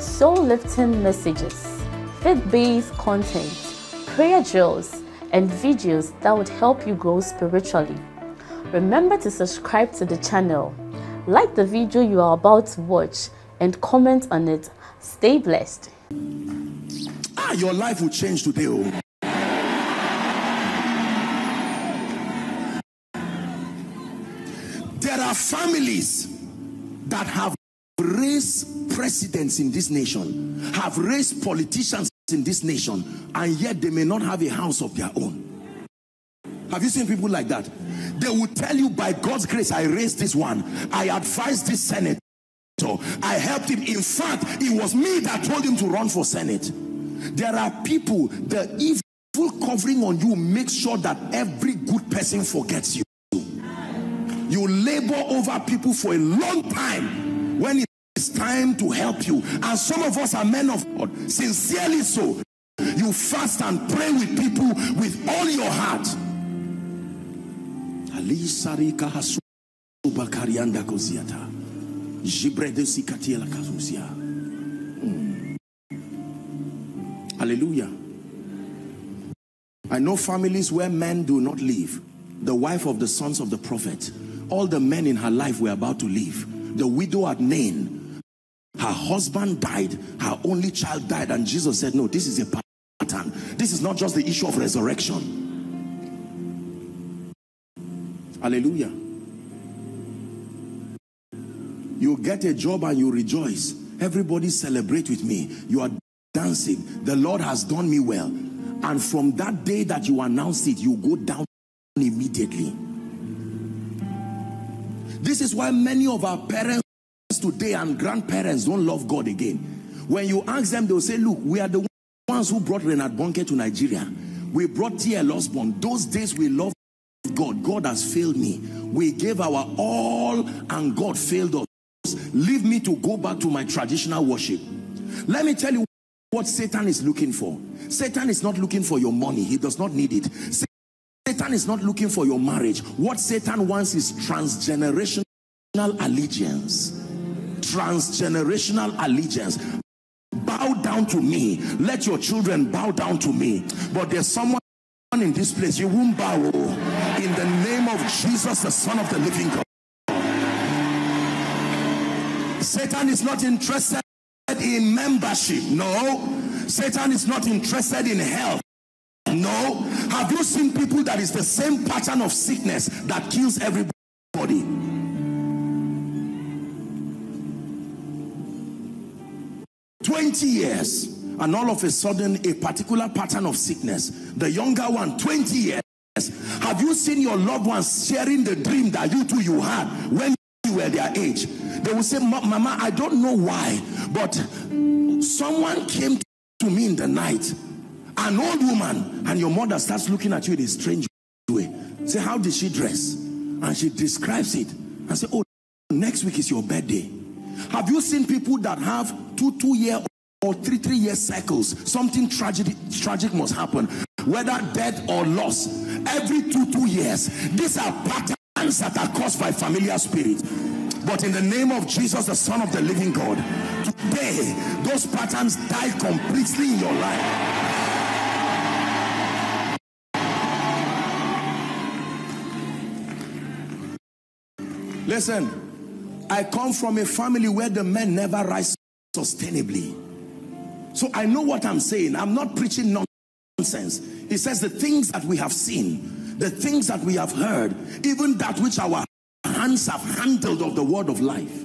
soul-lifting messages, faith-based content, prayer drills, and videos that would help you grow spiritually. Remember to subscribe to the channel, like the video you are about to watch, and comment on it. Stay blessed. Ah, your life will change today. Oh. There are families that have raised presidents in this nation, have raised politicians in this nation, and yet they may not have a house of their own. Have you seen people like that? They will tell you, by God's grace, I raised this one. I advised this senator. I helped him. In fact, it was me that told him to run for Senate. There are people, the evil covering on you makes sure that every good person forgets you. You labor over people for a long time when it's time to help you. And some of us are men of God, sincerely so. You fast and pray with people with all your heart. Hmm. Hallelujah. I know families where men do not leave. The wife of the sons of the prophet all the men in her life were about to leave. The widow at Nain, her husband died, her only child died, and Jesus said, no, this is a pattern. This is not just the issue of resurrection. Hallelujah. You get a job and you rejoice. Everybody celebrate with me. You are dancing. The Lord has done me well. And from that day that you announce it, you go down immediately. This is why many of our parents today and grandparents don't love God again. When you ask them, they'll say, look, we are the ones who brought Reinhard Bonnke to Nigeria. We brought T.L. Osborn. Those days we loved God. God has failed me. We gave our all and God failed us. Leave me to go back to my traditional worship. Let me tell you what Satan is looking for. Satan is not looking for your money. He does not need it. Satan is not looking for your marriage. What Satan wants is transgenerational allegiance. Transgenerational allegiance. Bow down to me. Let your children bow down to me. But there's someone in this place. You won't bow. In the name of Jesus, the Son of the living God. Satan is not interested in membership. No. Satan is not interested in health. No. Have you seen people that is the same pattern of sickness that kills everybody? 20 years and all of a sudden a particular pattern of sickness. The younger one, 20 years. Have you seen your loved ones sharing the dream that you two you had when you were their age? They will say, Mama, I don't know why, but someone came to me in the night an old woman and your mother starts looking at you in a strange way say how did she dress and she describes it and say oh next week is your birthday have you seen people that have two two year or three three year cycles? Something tragic tragic must happen. Whether death or loss every two two years these are patterns that are caused by familiar spirits. But in the name of Jesus the son of the living God today those patterns die completely in your life. Listen, I come from a family where the men never rise sustainably. So I know what I'm saying. I'm not preaching nonsense. It says the things that we have seen, the things that we have heard, even that which our hands have handled of the word of life.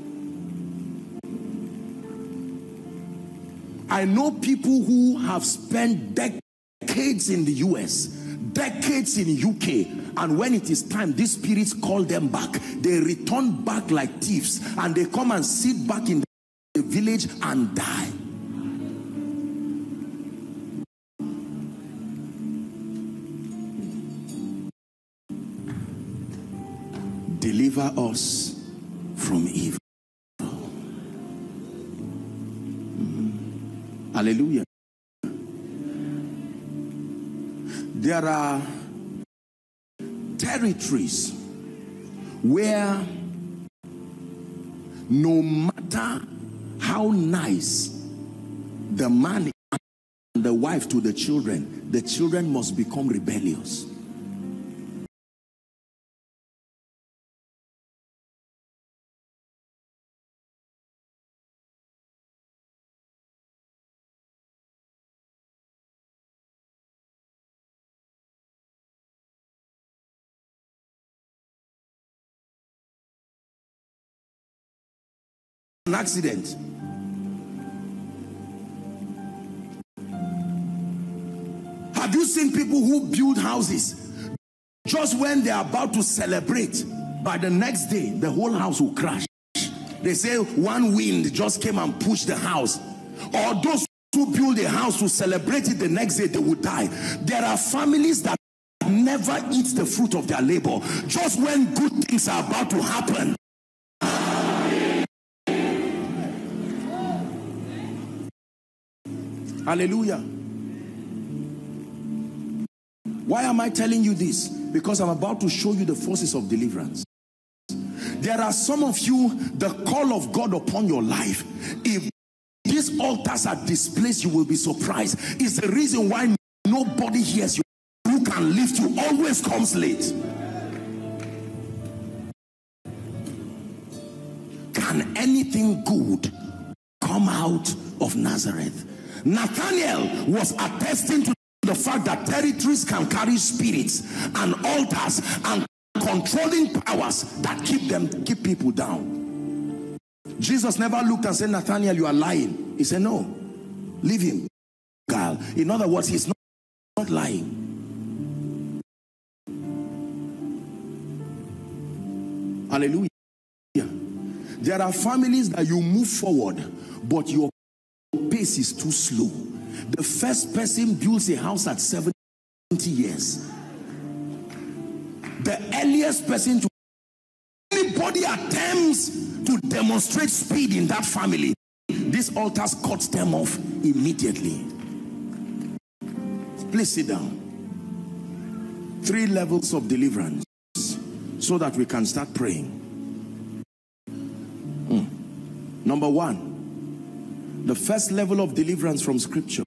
I know people who have spent decades in the US, decades in UK. And when it is time, these spirits call them back. They return back like thieves and they come and sit back in the village and die. Deliver us from evil. Mm-hmm. Hallelujah. There are territories where no matter how nice the man and the wife to the children, the children must become rebellious. Accident. Have you seen people who build houses just when they are about to celebrate? By the next day, the whole house will crash. They say one wind just came and pushed the house. Or those who build a house to celebrate it the next day, they will die. There are families that never eat the fruit of their labor. Just when good things are about to happen, Hallelujah. Why am I telling you this? Because I'm about to show you the forces of deliverance. There are some of you, the call of God upon your life. If these altars are displaced, you will be surprised. It's the reason why nobody hears you. Who can lift you always comes late. Can anything good come out of Nazareth? Nathaniel was attesting to the fact that territories can carry spirits and altars and controlling powers that keep them keep people down. Jesus never looked and said, Nathaniel, you are lying. He said, No, leave him. Girl. In other words, he's not, not lying. Hallelujah. There are families that you move forward, but your pace is too slow. The first person builds a house at 70 years. The earliest person to anybody attempts to demonstrate speed in that family, this altars cuts them off immediately. Please sit down. Three levels of deliverance so that we can start praying. Mm. Number one, the first level of deliverance from scripture.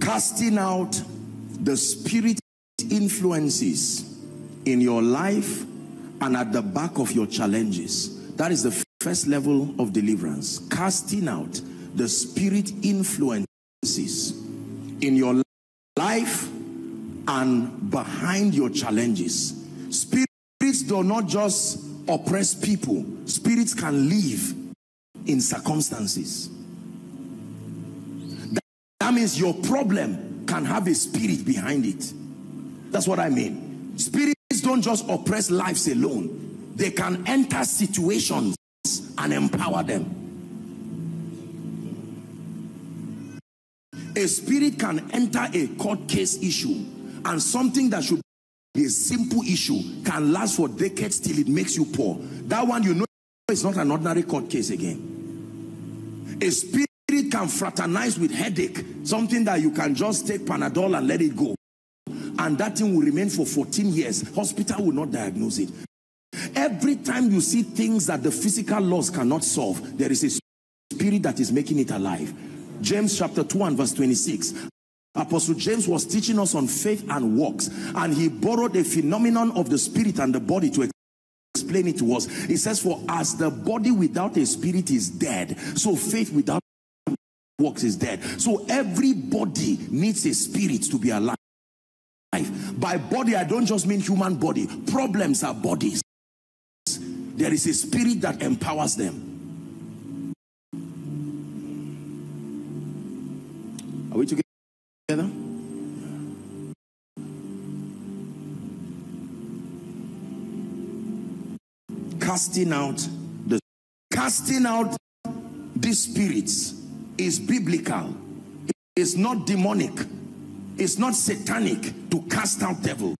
Casting out the spirit influences in your life and at the back of your challenges. That is the first level of deliverance. Casting out the spirit influences in your life and behind your challenges. Spirits do not just oppress people, spirits can live in circumstances. That means your problem can have a spirit behind it. That's what I mean. Spirits don't just oppress lives alone. They can enter situations and empower them. A spirit can enter a court case issue and something that should a simple issue can last for decades till it makes you poor. That one you know is not an ordinary court case again. A spirit can fraternize with headache, something that you can just take Panadol and let it go. And that thing will remain for 14 years. Hospital will not diagnose it. Every time you see things that the physical laws cannot solve, there is a spirit that is making it alive. James chapter 2 and verse 26. Apostle James was teaching us on faith and works, and he borrowed a phenomenon of the spirit and the body to explain it to us. He says, For as the body without a spirit is dead, so faith without works is dead. So everybody needs a spirit to be alive. By body, I don't just mean human body. Problems are bodies. There is a spirit that empowers them. Are we together? Together? Casting out the casting out these spirits is biblical. It's not demonic. It's not satanic to cast out devils.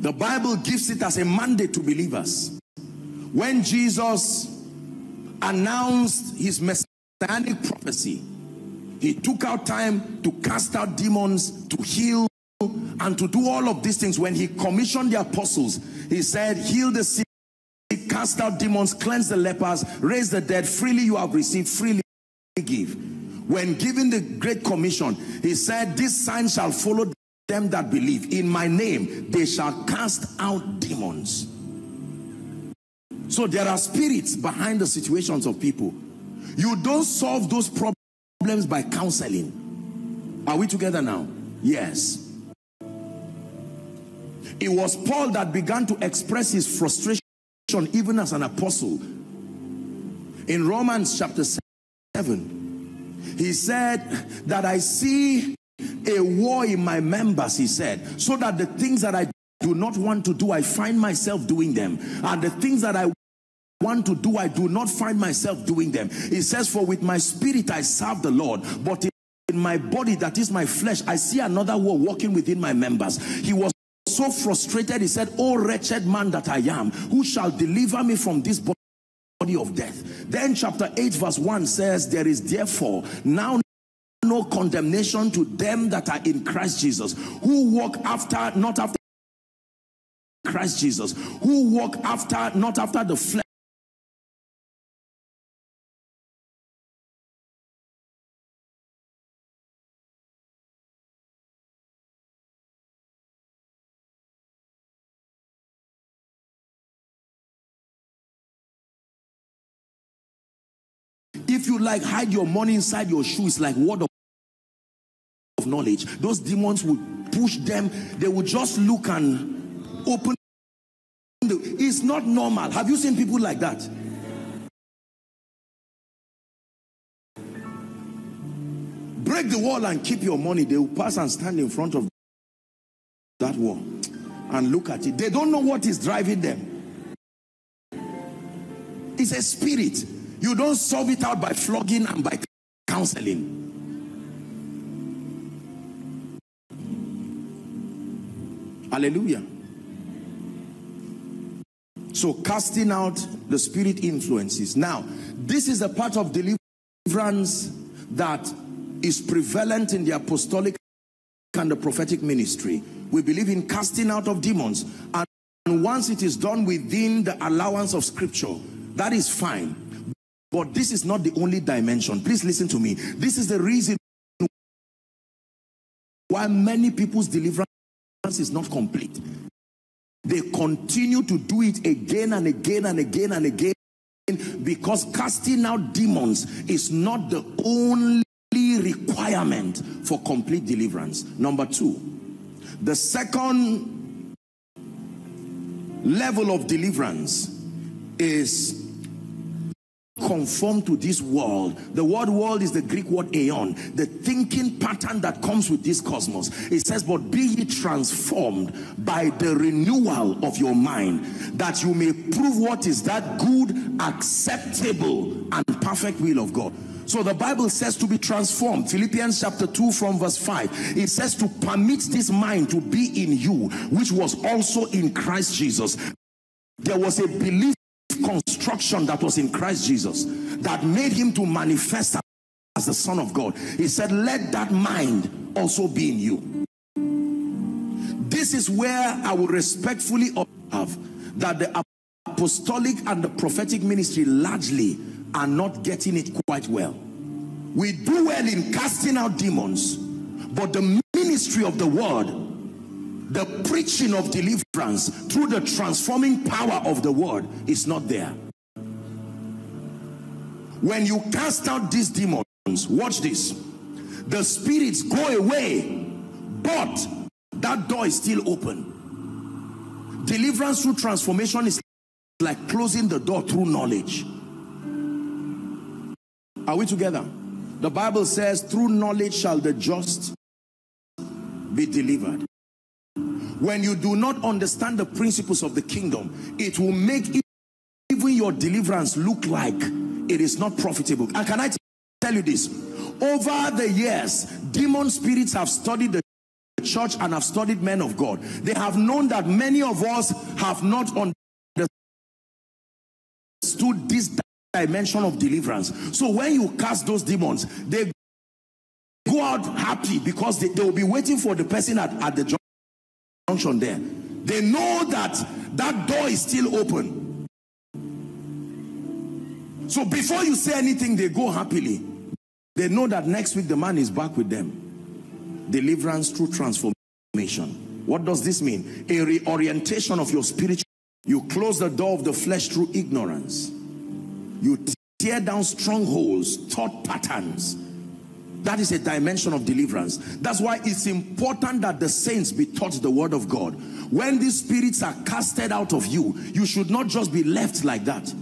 The Bible gives it as a mandate to believers. When Jesus announced his messianic prophecy, he took out time to cast out demons, to heal, and to do all of these things. When he commissioned the apostles, he said, heal the sick, cast out demons, cleanse the lepers, raise the dead. Freely you have received, freely give. When given the Great Commission, he said, this sign shall follow them that believe. In my name, they shall cast out demons. So there are spirits behind the situations of people. You don't solve those problems by counseling. Are we together now? Yes. It was Paul that began to express his frustration even as an apostle. In Romans chapter 7, he said that I see a war in my members, he said, so that the things that I do not want to do, I find myself doing them. And the things that I want to do, I do not find myself doing them. He says, for with my spirit I serve the Lord, but in my body, that is my flesh, I see another war walking within my members. He was so frustrated, he said, Oh wretched man that I am, who shall deliver me from this body of death? Then chapter 8 verse 1 says, There is therefore now no condemnation to them that are in Christ Jesus, who walk after, not after Christ Jesus, who walk after, not after the flesh, you like hide your money inside your shoe, like word of knowledge. Those demons will push them. They will just look and open. The, it's not normal. Have you seen people like that? Break the wall and keep your money. They will pass and stand in front of that wall and look at it. They don't know what is driving them. It's a spirit. You don't solve it out by flogging and by counseling. Hallelujah. So casting out the spirit influences. Now, this is a part of deliverance that is prevalent in the apostolic and the prophetic ministry. We believe in casting out of demons. And once it is done within the allowance of scripture, that is fine. But this is not the only dimension. Please listen to me. This is the reason why many people's deliverance is not complete. They continue to do it again and again and again and again because casting out demons is not the only requirement for complete deliverance. Number two, the second level of deliverance is conform to this world. The word world is the Greek word aeon, the thinking pattern that comes with this cosmos. It says, but be ye transformed by the renewal of your mind, that you may prove what is that good, acceptable, and perfect will of God. So the Bible says to be transformed. Philippians chapter 2 from verse 5. It says to permit this mind to be in you, which was also in Christ Jesus. There was a belief construction that was in Christ Jesus that made him to manifest as the Son of God. He said, let that mind also be in you. This is where I would respectfully observe that the apostolic and the prophetic ministry largely are not getting it quite well. We do well in casting out demons, but the ministry of the word, the preaching of deliverance through the transforming power of the word is not there. When you cast out these demons, watch this. The spirits go away, but that door is still open. Deliverance through transformation is like closing the door through knowledge. Are we together? The Bible says, through knowledge shall the just be delivered. When you do not understand the principles of the kingdom, it will make even your deliverance look like it is not profitable. And can I tell you this? Over the years, demon spirits have studied the church and have studied men of God. They have known that many of us have not understood this dimension of deliverance. So when you cast those demons, they go out happy because they, they will be waiting for the person at, at the junction there. They know that that door is still open. So before you say anything, they go happily. They know that next week the man is back with them. Deliverance through transformation. What does this mean? A reorientation of your spiritual. You close the door of the flesh through ignorance. You tear down strongholds, thought patterns. That is a dimension of deliverance. That's why it's important that the saints be taught the word of God. When these spirits are casted out of you, you should not just be left like that.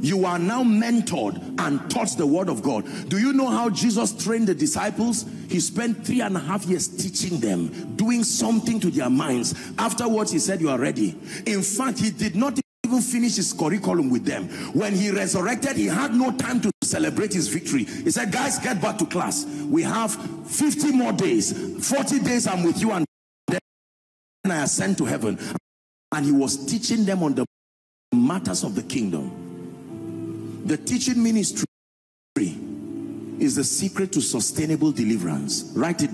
You are now mentored and taught the word of God. Do you know how Jesus trained the disciples? He spent three and a half years teaching them, doing something to their minds. Afterwards, he said, you are ready. In fact, he did not even finish his curriculum with them. When he resurrected, he had no time to celebrate his victory. He said, guys, get back to class. We have 50 more days. 40 days I'm with you and then I ascend to heaven. And he was teaching them on the matters of the kingdom. The teaching ministry is the secret to sustainable deliverance. Write it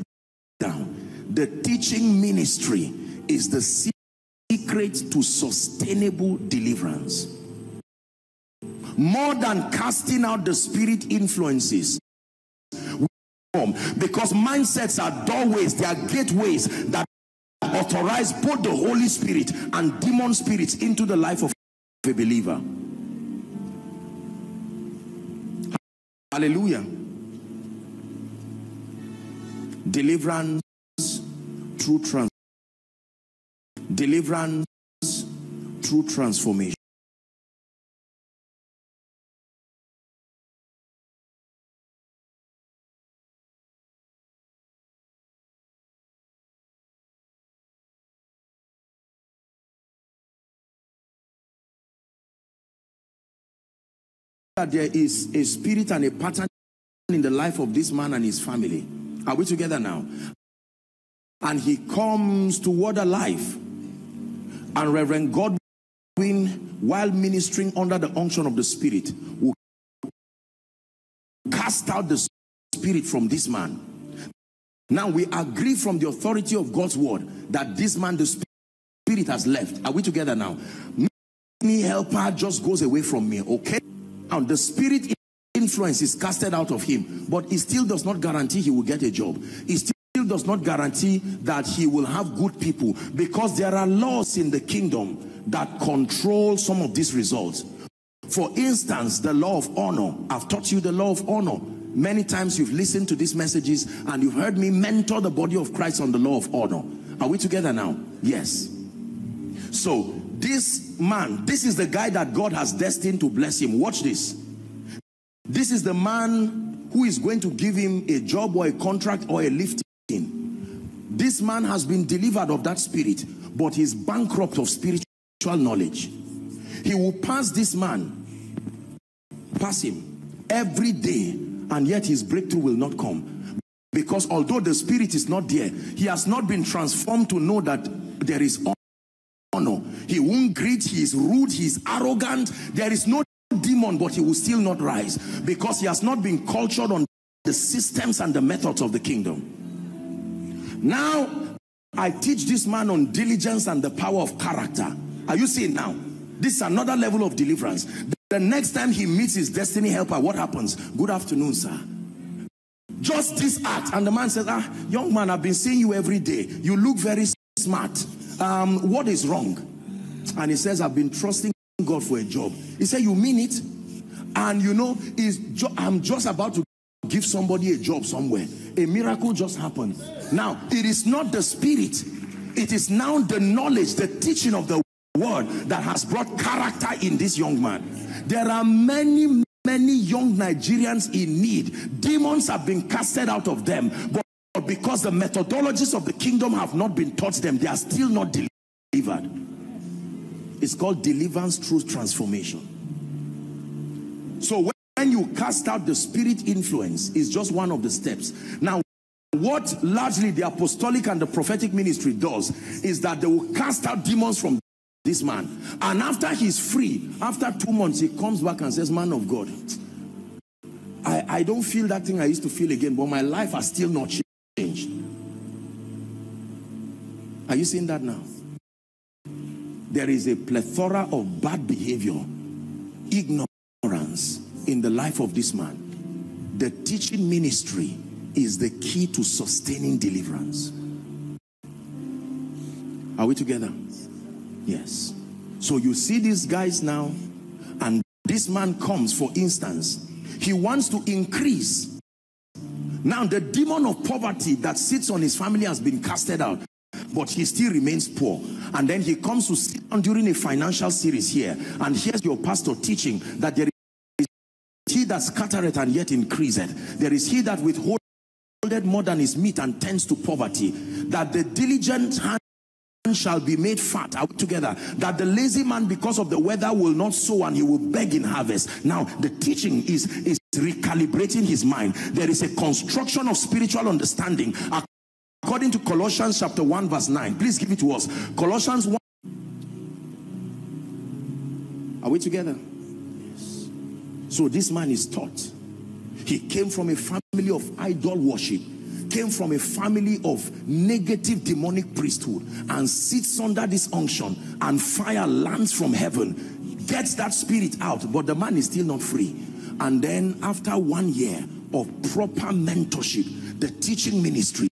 down. The teaching ministry is the secret to sustainable deliverance. More than casting out the spirit influences. Because mindsets are doorways, they are gateways that authorize both the Holy Spirit and demon spirits into the life of a believer. Hallelujah. Deliverance through trans deliverance through transformation. that there is a spirit and a pattern in the life of this man and his family. Are we together now? And he comes to water life. And Reverend Godwin, while ministering under the unction of the spirit, will cast out the spirit from this man. Now we agree from the authority of God's word that this man, the spirit has left. Are we together now? Me helper just goes away from me, okay? Now, the spirit influence is casted out of him, but it still does not guarantee he will get a job. It still does not guarantee that he will have good people because there are laws in the kingdom that control some of these results. For instance, the law of honor. I've taught you the law of honor. Many times you've listened to these messages and you've heard me mentor the body of Christ on the law of honor. Are we together now? Yes. So this man, this is the guy that God has destined to bless him. Watch this. This is the man who is going to give him a job or a contract or a lifting. This man has been delivered of that spirit, but he's bankrupt of spiritual knowledge. He will pass this man, pass him every day, and yet his breakthrough will not come. Because although the spirit is not there, he has not been transformed to know that there is honor. He won't greet, he is rude, he is arrogant. There is no demon, but he will still not rise because he has not been cultured on the systems and the methods of the kingdom. Now, I teach this man on diligence and the power of character. Are you seeing now? This is another level of deliverance. The next time he meets his destiny helper, what happens? Good afternoon, sir. Just this act. And the man says, ah, young man, I've been seeing you every day. You look very smart um, what is wrong? And he says, I've been trusting God for a job. He said, you mean it? And you know, is I'm just about to give somebody a job somewhere. A miracle just happened. Now, it is not the spirit. It is now the knowledge, the teaching of the word that has brought character in this young man. There are many, many young Nigerians in need. Demons have been casted out of them. But because the methodologies of the kingdom have not been taught them, they are still not delivered. It's called deliverance through transformation. So when you cast out the spirit influence is just one of the steps. Now, what largely the apostolic and the prophetic ministry does is that they will cast out demons from this man. And after he's free, after two months, he comes back and says, man of God, I, I don't feel that thing I used to feel again, but my life has still not changed. Are you seeing that now? There is a plethora of bad behavior, ignorance in the life of this man. The teaching ministry is the key to sustaining deliverance. Are we together? Yes. So you see these guys now, and this man comes, for instance, he wants to increase. Now, the demon of poverty that sits on his family has been casted out, but he still remains poor. And then he comes to sit down during a financial series here, and here's your pastor teaching that there that scattereth and yet increaseth. There is he that withholdeth more than his meat and tends to poverty. That the diligent hand shall be made fat together that the lazy man because of the weather will not sow and he will beg in harvest. Now the teaching is is recalibrating his mind. There is a construction of spiritual understanding. According to colossians chapter 1 verse 9 please give it to us. Colossians 1 are we together so this man is taught. He came from a family of idol worship came from a family of negative demonic priesthood and sits under this unction and fire lands from heaven gets that spirit out but the man is still not free. And then after one year of proper mentorship the teaching ministry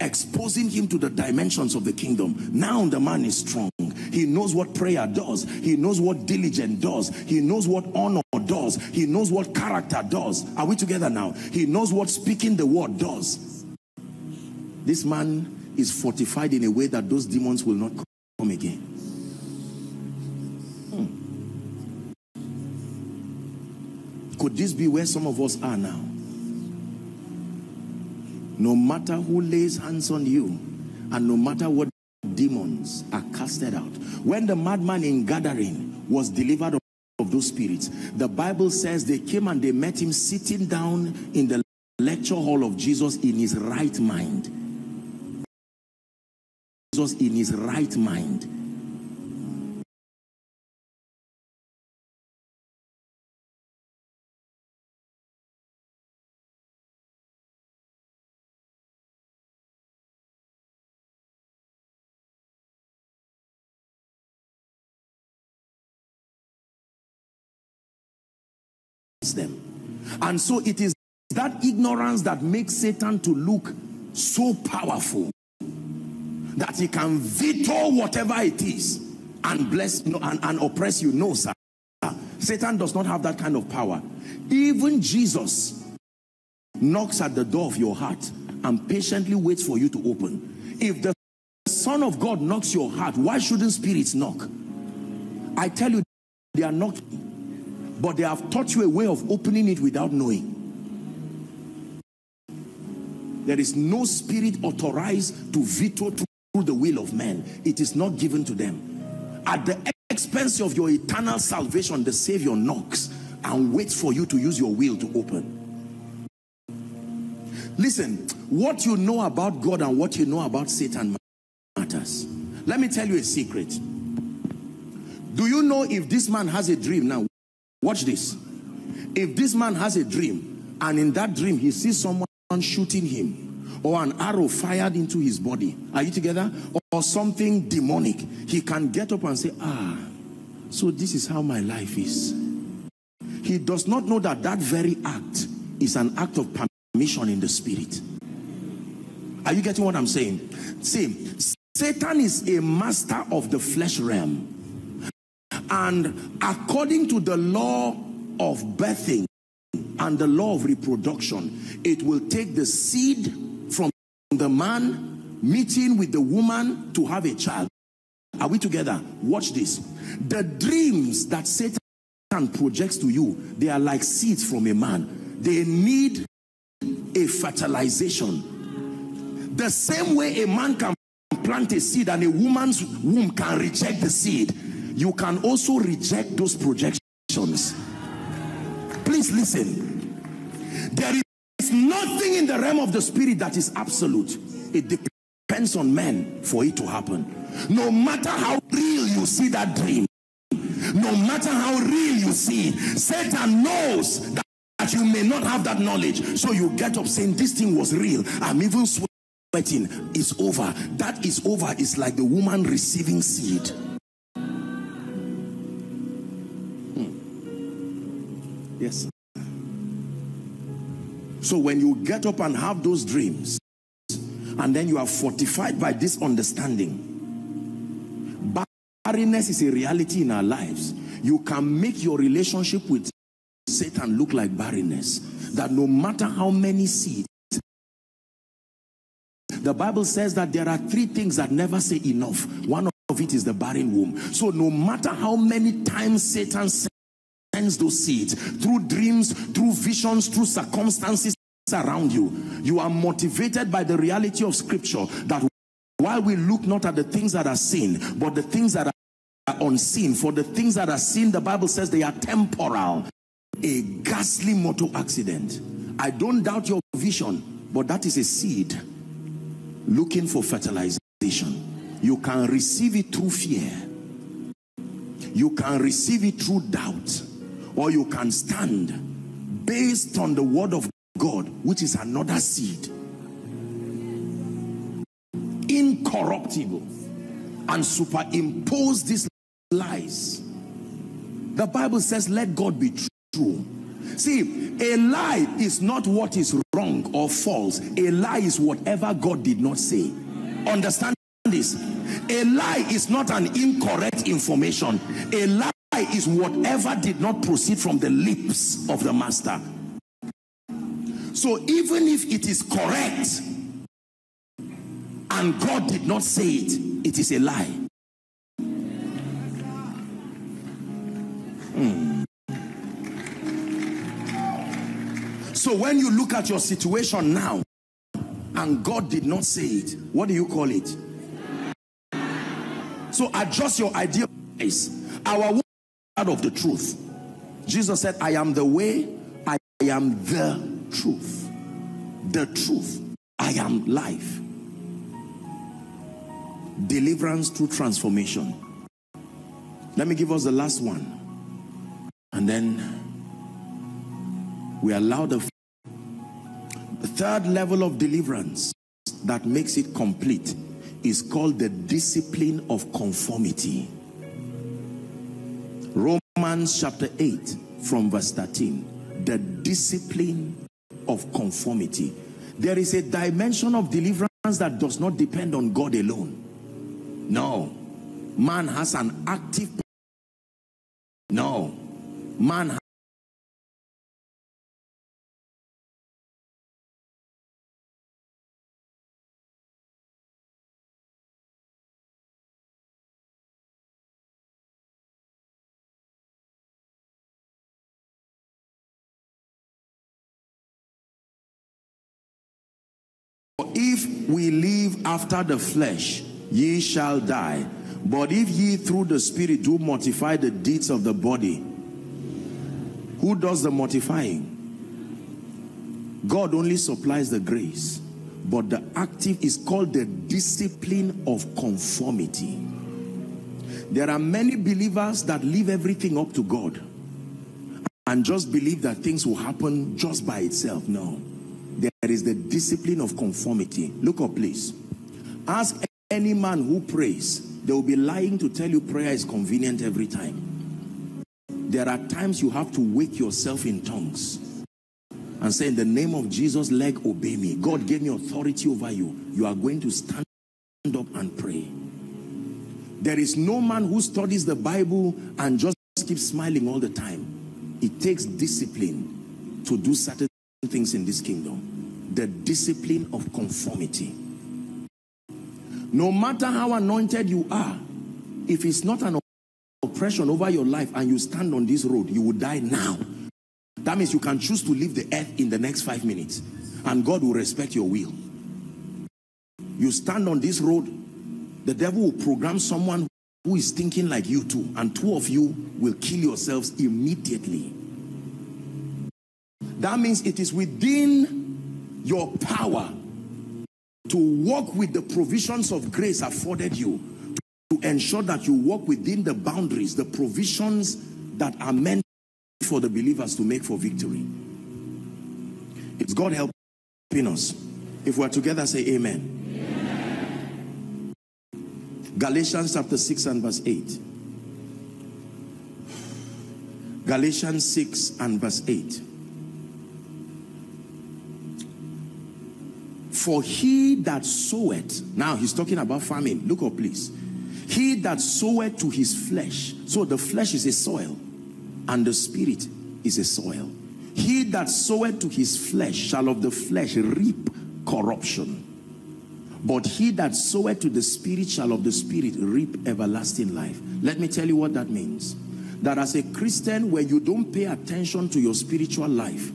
exposing him to the dimensions of the kingdom now the man is strong he knows what prayer does he knows what diligence does he knows what honor does he knows what character does are we together now he knows what speaking the word does this man is fortified in a way that those demons will not come again. Hmm. Could this be where some of us are now? No matter who lays hands on you, and no matter what demons are casted out. When the madman in Gadarene was delivered of those spirits, the Bible says they came and they met him sitting down in the lecture hall of Jesus in his right mind. Jesus in his right mind. Them and so it is that ignorance that makes satan to look so powerful that he can veto whatever it is and bless you know, and, and oppress you. No, sir. Satan does not have that kind of power. Even Jesus knocks at the door of your heart and patiently waits for you to open. If the Son of God knocks your heart, why shouldn't spirits knock? I tell you, they are knocking, but they have taught you a way of opening it without knowing. There is no spirit authorized to veto to through the will of man. It is not given to them. At the expense of your eternal salvation, the Savior knocks and waits for you to use your will to open. Listen, what you know about God and what you know about Satan matters. Let me tell you a secret. Do you know if this man has a dream now? Watch this. If this man has a dream and in that dream he sees someone shooting him or an arrow fired into his body. Are you together? Or something demonic. He can get up and say, ah, so this is how my life is. He does not know that that very act is an act of permission in the spirit. Are you getting what I'm saying? See, Satan is a master of the flesh realm. And according to the law of birthing and the law of reproduction, it will take the seed from the man meeting with the woman to have a child. Are we together? Watch this. The dreams that Satan projects to you, they are like seeds from a man. They need a fertilization. The same way a man can plant a seed and a woman's womb can reject the seed, you can also reject those projections. Please listen. There is nothing in the realm of the spirit that is absolute. It depends on men for it to happen. No matter how real you see that dream, no matter how real you see Satan knows that you may not have that knowledge. So you get up saying, This thing was real. I'm even sweating. It's over. That is over. It's like the woman receiving seed. Yes. So when you get up and have those dreams, and then you are fortified by this understanding, barrenness is a reality in our lives. You can make your relationship with Satan look like barrenness. That no matter how many seeds, the Bible says that there are three things that never say enough. One of it is the barren womb. So no matter how many times Satan sends those seeds through dreams, through visions, through circumstances around you, you are motivated by the reality of scripture that while we look not at the things that are seen, but the things that are unseen, for the things that are seen, the Bible says they are temporal. A ghastly motor accident. I don't doubt your vision, but that is a seed looking for fertilization. You can receive it through fear. You can receive it through doubt. Or you can stand based on the word of God, which is another seed. Incorruptible. And superimpose these lies. The Bible says, let God be true. See, a lie is not what is wrong or false. A lie is whatever God did not say. Understand this? A lie is not an incorrect information. A lie is whatever did not proceed from the lips of the master. So even if it is correct and God did not say it, it is a lie. Hmm. So when you look at your situation now and God did not say it, what do you call it? So adjust your idea. Our word of the truth. Jesus said, I am the way, I am the truth. The truth. I am life. Deliverance through transformation. Let me give us the last one. And then we allow the, the third level of deliverance that makes it complete is called the discipline of conformity. Romans chapter 8 from verse 13. The discipline of conformity. There is a dimension of deliverance that does not depend on God alone. No. Man has an active no. Man We live after the flesh, ye shall die. But if ye through the Spirit do mortify the deeds of the body, who does the mortifying? God only supplies the grace. But the active is called the discipline of conformity. There are many believers that leave everything up to God and just believe that things will happen just by itself. No. There is the discipline of conformity. Look up, please. Ask any man who prays, they will be lying to tell you prayer is convenient every time. There are times you have to wake yourself in tongues and say, in the name of Jesus, leg, obey me. God gave me authority over you. You are going to stand up and pray. There is no man who studies the Bible and just keeps smiling all the time. It takes discipline to do certain things in this kingdom. The discipline of conformity. No matter how anointed you are, if it's not an oppression over your life and you stand on this road, you will die now. That means you can choose to leave the earth in the next five minutes and God will respect your will. You stand on this road, the devil will program someone who is thinking like you too and two of you will kill yourselves immediately. That means it is within your power to walk with the provisions of grace afforded you to ensure that you walk within the boundaries, the provisions that are meant for the believers to make for victory. It's God helping us. If we're together, say amen. amen. Galatians chapter 6 and verse 8. Galatians 6 and verse 8. For he that soweth, now he's talking about farming. Look up, please. He that soweth to his flesh. So the flesh is a soil, and the spirit is a soil. He that soweth to his flesh shall of the flesh reap corruption. But he that soweth to the spirit shall of the spirit reap everlasting life. Let me tell you what that means. That as a Christian, when you don't pay attention to your spiritual life,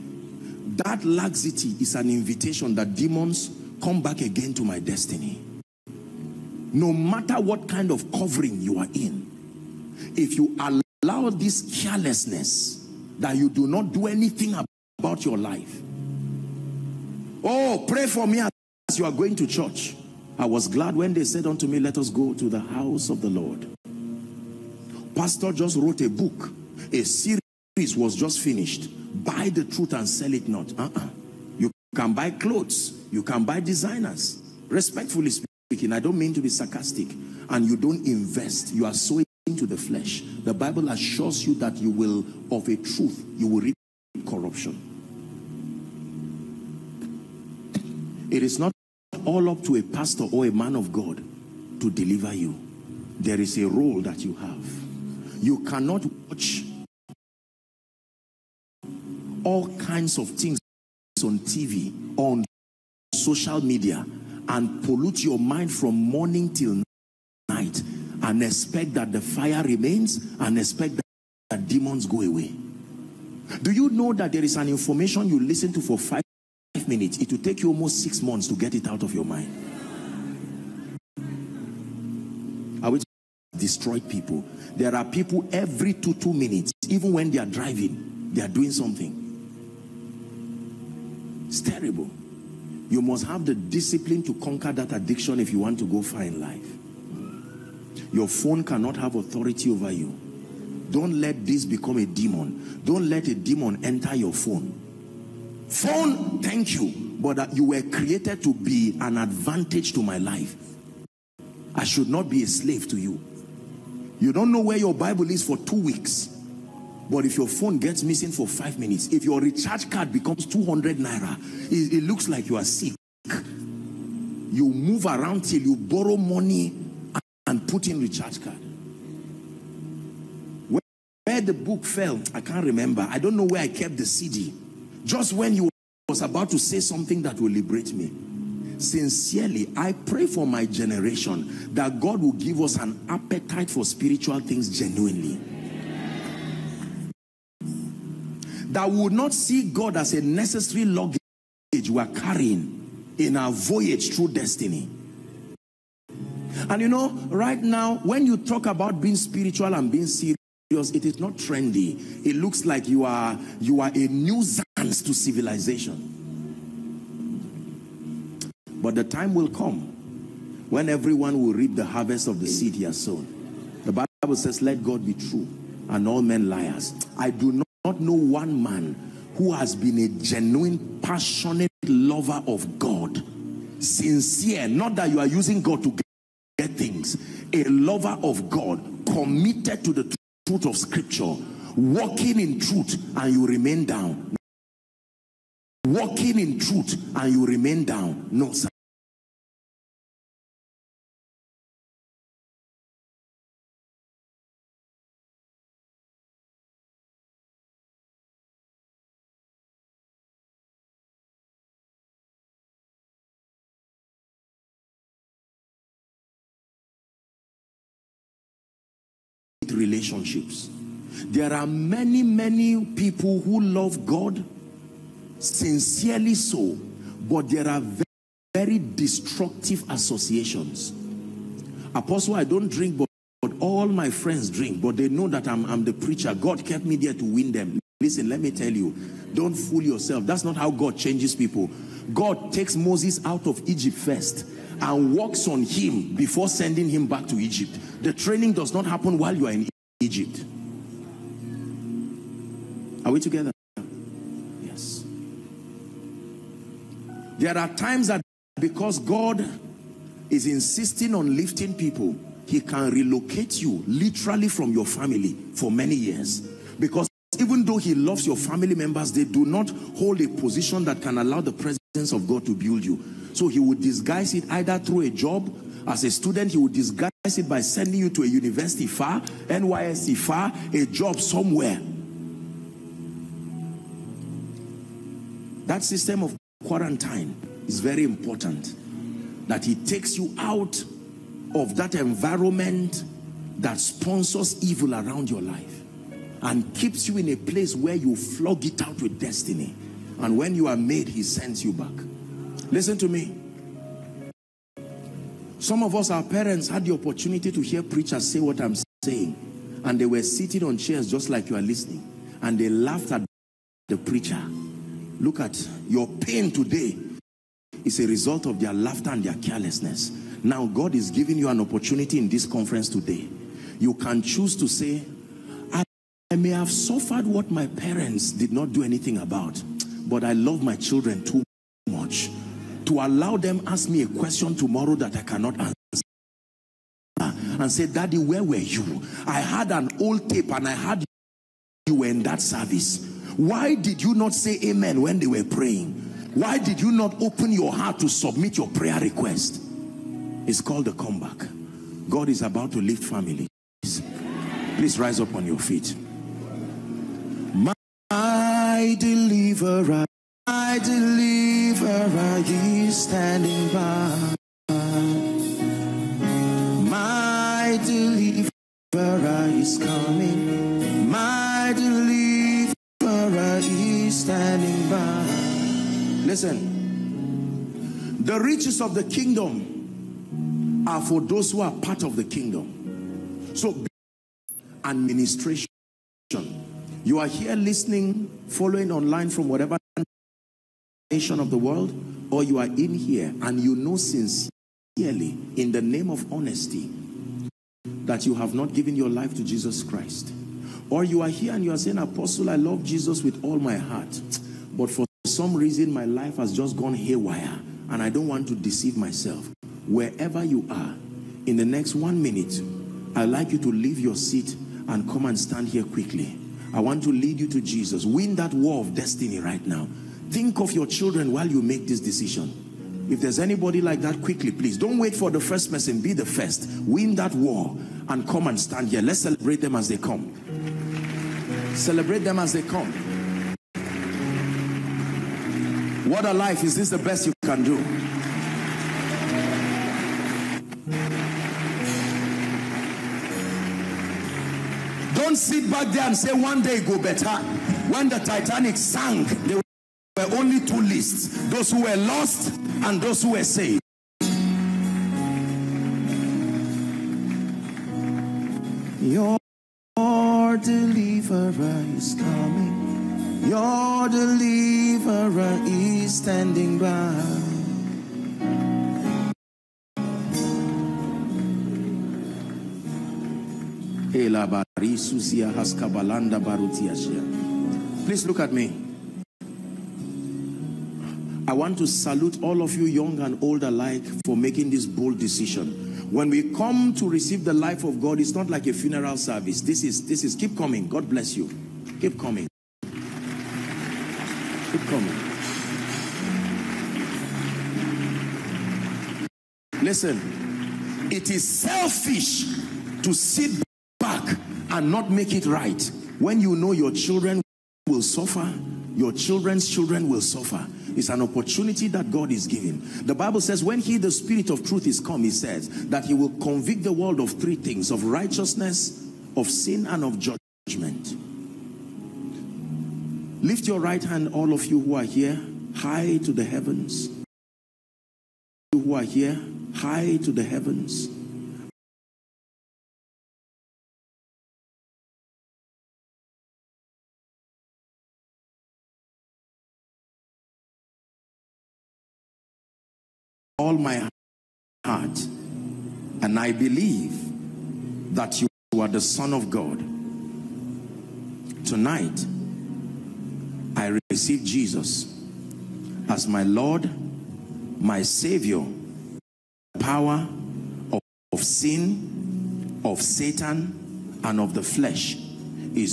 that laxity is an invitation that demons come back again to my destiny. No matter what kind of covering you are in, if you allow this carelessness that you do not do anything about your life. Oh, pray for me as you are going to church. I was glad when they said unto me, let us go to the house of the Lord. Pastor just wrote a book. A series was just finished. Buy the truth and sell it not. Uh -uh. You can buy clothes. You can buy designers. Respectfully speaking, I don't mean to be sarcastic. And you don't invest. You are sowing into the flesh. The Bible assures you that you will, of a truth, you will reap corruption. It is not all up to a pastor or a man of God to deliver you. There is a role that you have. You cannot watch all kinds of things on TV, on social media, and pollute your mind from morning till night and expect that the fire remains and expect that demons go away. Do you know that there is an information you listen to for five minutes? It will take you almost six months to get it out of your mind. I we destroyed people? There are people every two, two minutes, even when they are driving, they are doing something. It's terrible. You must have the discipline to conquer that addiction if you want to go far in life. Your phone cannot have authority over you. Don't let this become a demon. Don't let a demon enter your phone. Phone, thank you. But you were created to be an advantage to my life. I should not be a slave to you. You don't know where your Bible is for two weeks. But if your phone gets missing for five minutes, if your recharge card becomes 200 naira, it, it looks like you are sick. You move around till you borrow money and put in recharge card. Where, where the book fell, I can't remember. I don't know where I kept the CD. Just when you was about to say something that will liberate me. Sincerely, I pray for my generation that God will give us an appetite for spiritual things genuinely. That would not see God as a necessary luggage we're carrying in our voyage through destiny. And you know, right now, when you talk about being spiritual and being serious, it is not trendy. It looks like you are you are a nuisance to civilization. But the time will come when everyone will reap the harvest of the seed he has sown. The Bible says, let God be true and all men liars. I do not not know one man who has been a genuine, passionate lover of God. Sincere, not that you are using God to get things. A lover of God, committed to the truth of scripture, walking in truth and you remain down. Walking in truth and you remain down. No, sir. Relationships. There are many, many people who love God, sincerely so, but there are very destructive associations. Apostle, I don't drink, but, but all my friends drink, but they know that I'm, I'm the preacher. God kept me there to win them. Listen, let me tell you, Don't fool yourself. That's not how God changes people. God takes Moses out of Egypt first and works on him before sending him back to Egypt. The training does not happen while you are in Egypt. Are we together? Yes. There are times that because God is insisting on lifting people, he can relocate you literally from your family for many years. Because even though he loves your family members, they do not hold a position that can allow the presence of God to build you. So he would disguise it either through a job. As a student, he would disguise it by sending you to a university far, NYSC far, a job somewhere. That system of quarantine is very important. That he takes you out of that environment that sponsors evil around your life and keeps you in a place where you flog it out with destiny. And when you are made, he sends you back. Listen to me. Some of us, our parents, had the opportunity to hear preachers say what I'm saying. And they were sitting on chairs just like you are listening. And they laughed at the preacher. Look at your pain today is a result of their laughter and their carelessness. Now God is giving you an opportunity in this conference today. You can choose to say, I may have suffered what my parents did not do anything about, but I love my children too much to allow them ask me a question tomorrow that I cannot answer and say, Daddy, where were you? I had an old tape and I had you were in that service. Why did you not say amen when they were praying? Why did you not open your heart to submit your prayer request? It's called a comeback. God is about to lift families. Please rise up on your feet. My deliverer, my deliverer is standing by. My deliverer is coming. My deliverer is standing by. Listen, the riches of the kingdom are for those who are part of the kingdom. So, administration you are here listening, following online from whatever nation of the world, or you are in here and you know sincerely, in the name of honesty, that you have not given your life to Jesus Christ. Or you are here and you are saying, Apostle, I love Jesus with all my heart, but for some reason my life has just gone haywire and I don't want to deceive myself. Wherever you are, in the next one minute, I'd like you to leave your seat and come and stand here quickly. I want to lead you to Jesus. Win that war of destiny right now. Think of your children while you make this decision. If there's anybody like that, quickly, please. Don't wait for the first person. Be the first. Win that war and come and stand here. Let's celebrate them as they come. Celebrate them as they come. What a life. Is this the best you can do? Don't sit back there and say one day go better. When the Titanic sank, two lists. Those who were lost and those who were saved. Your deliverer is coming. Your deliverer is standing by. Please look at me. I want to salute all of you, young and old alike, for making this bold decision. When we come to receive the life of God, it's not like a funeral service. This is, this is, keep coming. God bless you. Keep coming. Keep coming. Listen, it is selfish to sit back and not make it right when you know your children will suffer your children's children will suffer it's an opportunity that God is giving. The Bible says when he the spirit of truth is come he says that he will convict the world of three things of righteousness of sin and of judgment. Lift your right hand all of you who are here. High to the heavens. You who are here? High to the heavens all my heart, and I believe that you are the Son of God. Tonight, I receive Jesus as my Lord, my Savior, the power of, of sin, of Satan, and of the flesh is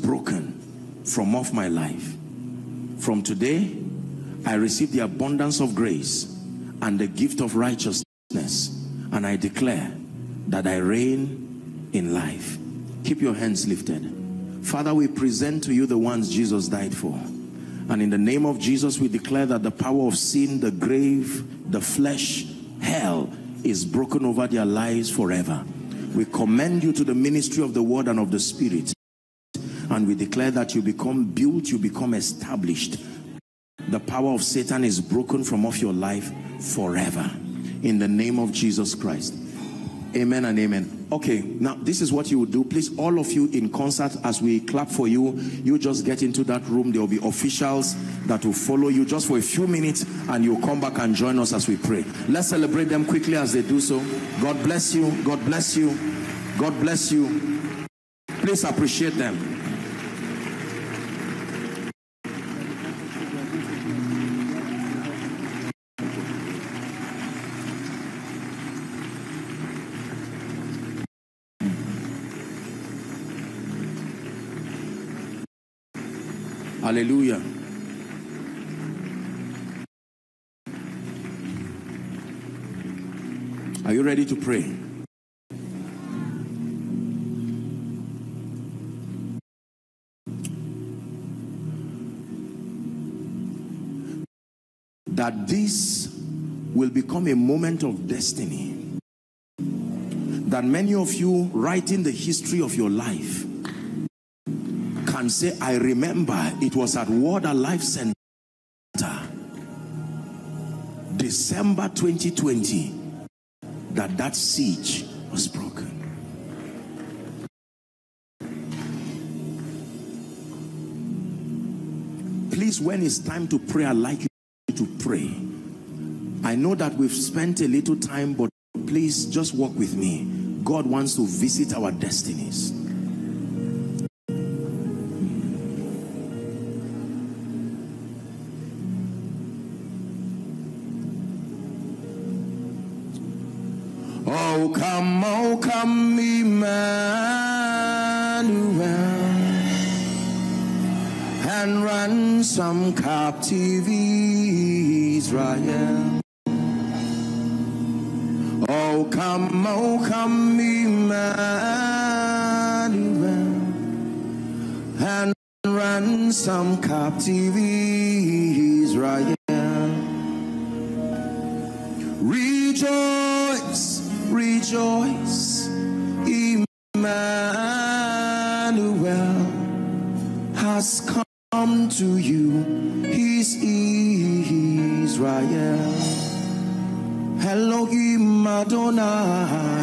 broken from off my life. From today, I receive the abundance of grace and the gift of righteousness, and I declare that I reign in life. Keep your hands lifted. Father, we present to you the ones Jesus died for. And in the name of Jesus, we declare that the power of sin, the grave, the flesh, hell is broken over their lives forever. We commend you to the ministry of the word and of the spirit. And we declare that you become built, you become established. The power of Satan is broken from off your life forever. In the name of Jesus Christ. Amen and amen. Okay, now this is what you will do. Please, all of you in concert, as we clap for you, you just get into that room. There will be officials that will follow you just for a few minutes and you'll come back and join us as we pray. Let's celebrate them quickly as they do so. God bless you. God bless you. God bless you. Please appreciate them. Hallelujah. Are you ready to pray? That this will become a moment of destiny. That many of you writing the history of your life and say, I remember it was at Water Life Center, December 2020, that that siege was broken. Please, when it's time to pray, I'd like you to pray. I know that we've spent a little time, but please just walk with me. God wants to visit our destinies. Come, oh, come, Emmanuel, and ransom captive Israel. Oh, come, oh, come, Emmanuel, and ransom captive Israel. Has come to you. He's Israel. Elohim Adonai.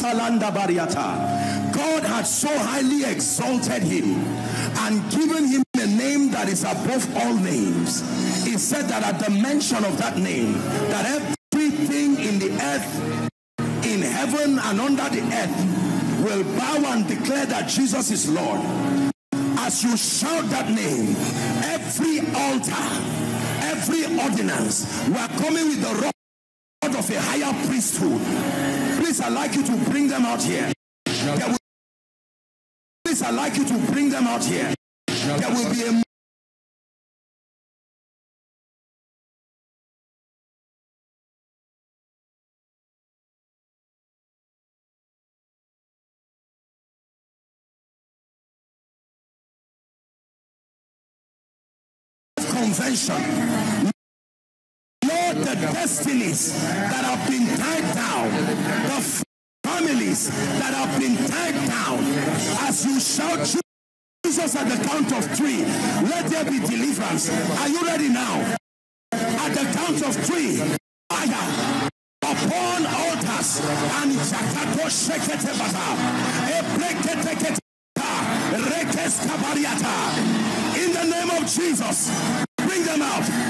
Salanda Bariata, God had so highly exalted him and given him a name that is above all names. He said that at the mention of that name, that everything in the earth, in heaven and under the earth, will bow and declare that Jesus is Lord. As you shout that name, every altar, every ordinance, we are coming with the rod of a higher priesthood. Please, I'd like you to bring them out here. Will, please, I'd like you to bring them out here. There will be a convention the destinies that have been tied down, the families that have been tied down, as you shout Jesus at the count of three, let there be deliverance. Are you ready now? At the count of three, fire upon altars and Jakato Shekete Bata, in the name of Jesus, bring them out.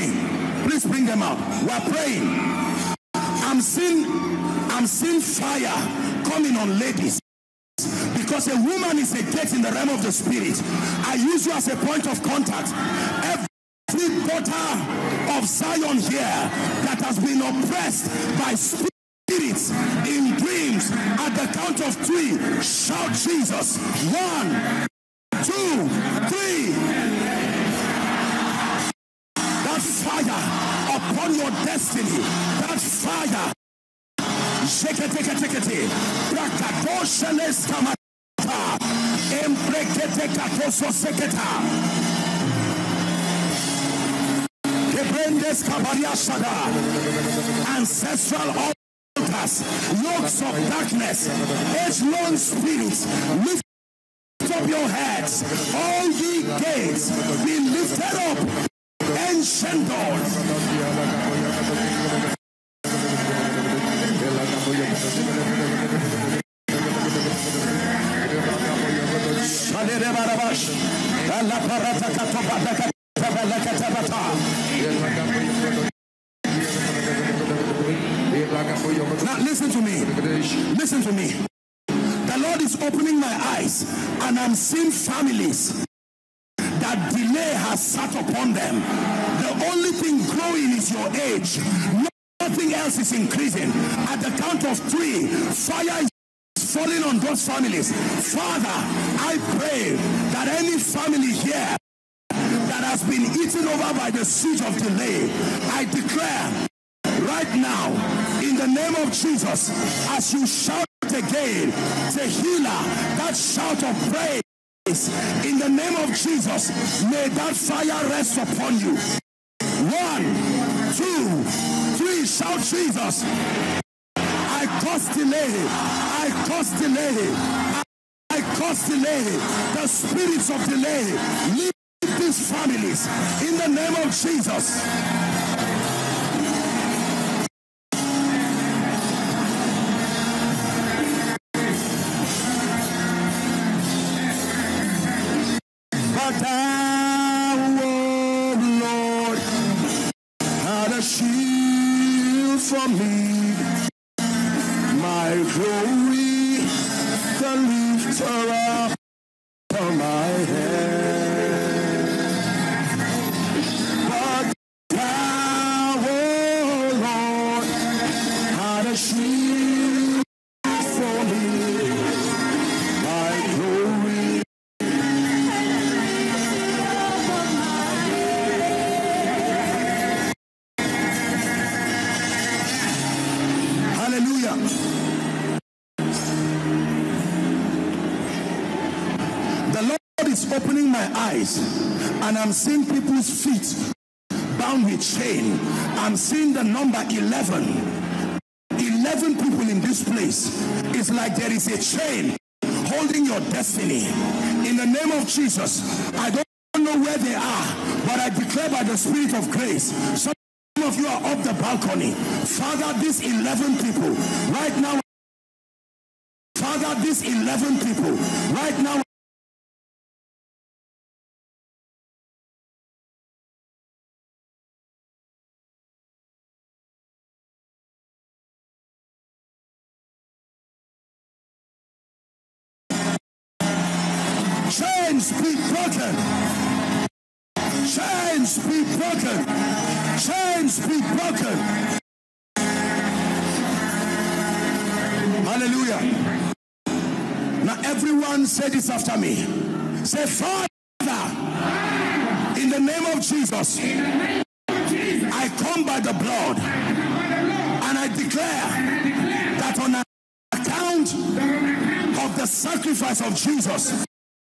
me. Please bring them out. We're praying. I'm seeing I'm seeing fire coming on ladies. Because a woman is a gate in the realm of the spirit. I use you as a point of contact. Every daughter of Zion here that has been oppressed by spirits in dreams at the count of three shout jesus one two three upon your destiny that fire Sheketeketekete. Brakatosheles kamata. Embrekete katoso seketa. Kebrendes kabaria shada. Ancestral altars. Yokes of darkness. Age-long spirits. Lift up your heads. All ye gates. Be lifted up. Now listen to me. Listen to me. The Lord is opening my eyes and I'm seeing families that delay has sat upon them. The only thing growing is your age. Nothing else is increasing. At the count of three, fire is falling on those families. Father, I pray that any family here that has been eaten over by the siege of delay, I declare right now, in the name of Jesus, as you shout again, the healer, that shout of praise, in the name of Jesus, may that fire rest upon you. One, two, three, shout Jesus. I cause delay. I cause delay. I cause delay. The spirits of delay leave these families in the name of Jesus. Eyes and I'm seeing people's feet bound with chain. I'm seeing the number 11. 11 people in this place. It's like there is a chain holding your destiny. In the name of Jesus, I don't know where they are, but I declare by the Spirit of grace. Some of you are up the balcony. Father, these 11 people, right now, Father, these 11 people, right now, broken. Chains be broken. Hallelujah. Now everyone say this after me. Say, Father, in the name of Jesus, I come by the blood and I declare that on account of the sacrifice of Jesus,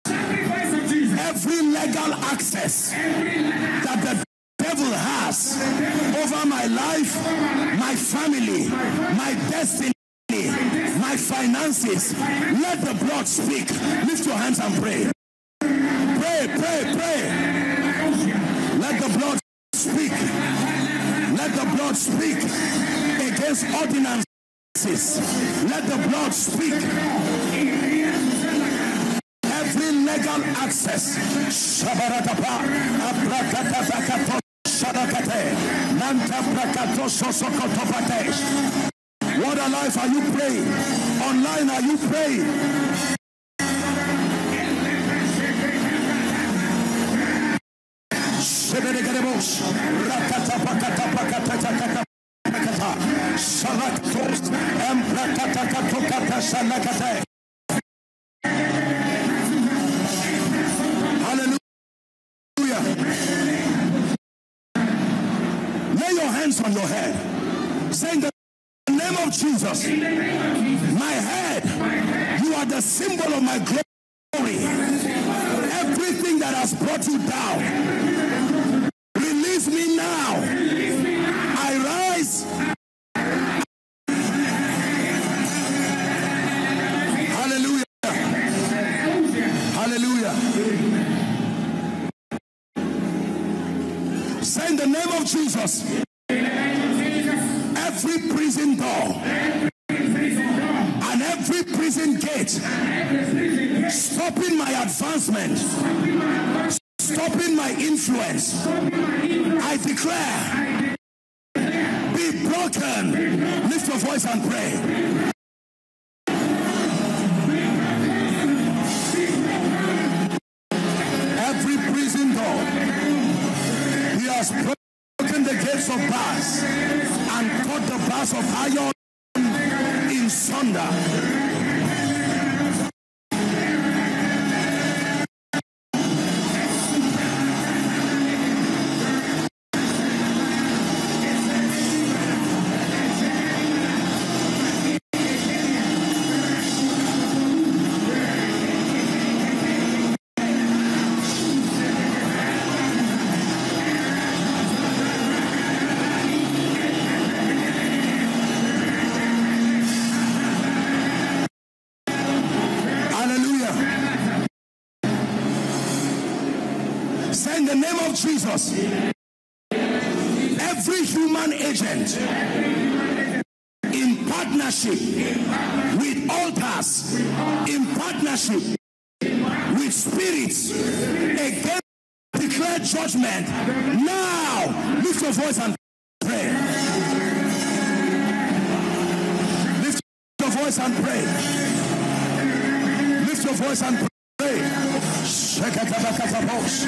every legal access that the devil has over my life, my family, my destiny, my finances, let the blood speak. Lift your hands and pray. Pray, pray, pray. Let the blood speak. Let the blood speak against ordinances. Let the blood speak. Every legal access. What a life are you praying? Online are you praying? Hallelujah. Hands on your head. Saying the name of Jesus, my head, you are the symbol of my glory. Everything that has brought you down, release me now. I rise. Hallelujah. Hallelujah. Say in the name of Jesus every prison door and every prison gate stopping my advancement, stopping my influence. I declare, be broken. Lift your voice and pray. Every prison door, he has broken the gates of bars and cut the bars of iron in sunder. Partnership with altars, in partnership with spirits, against declare judgment. Now, lift your voice and pray. Lift your voice and pray. Lift your voice and pray. Shekatabakatabos.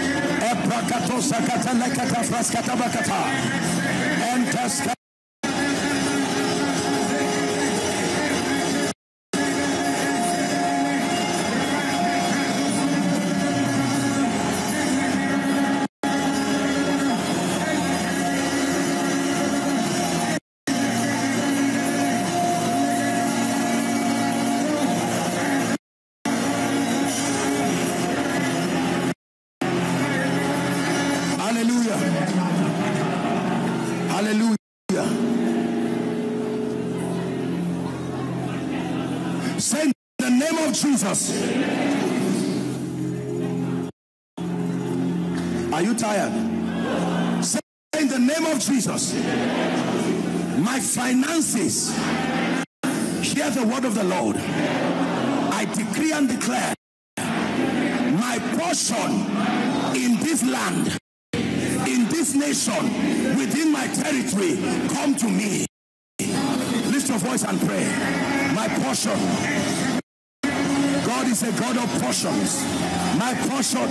Of Jesus. Are you tired? Say in the name of Jesus. My finances. Hear the word of the Lord. I decree and declare my portion in this land in this nation, within my territory, come to me. Lift your voice and pray. My portion. God is a God of portions. My portion.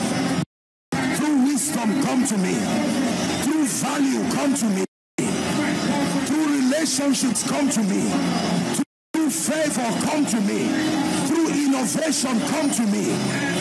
Through wisdom, come to me. Through value, come to me. Through relationships, come to me. Through favor, come to me. Through innovation, come to me.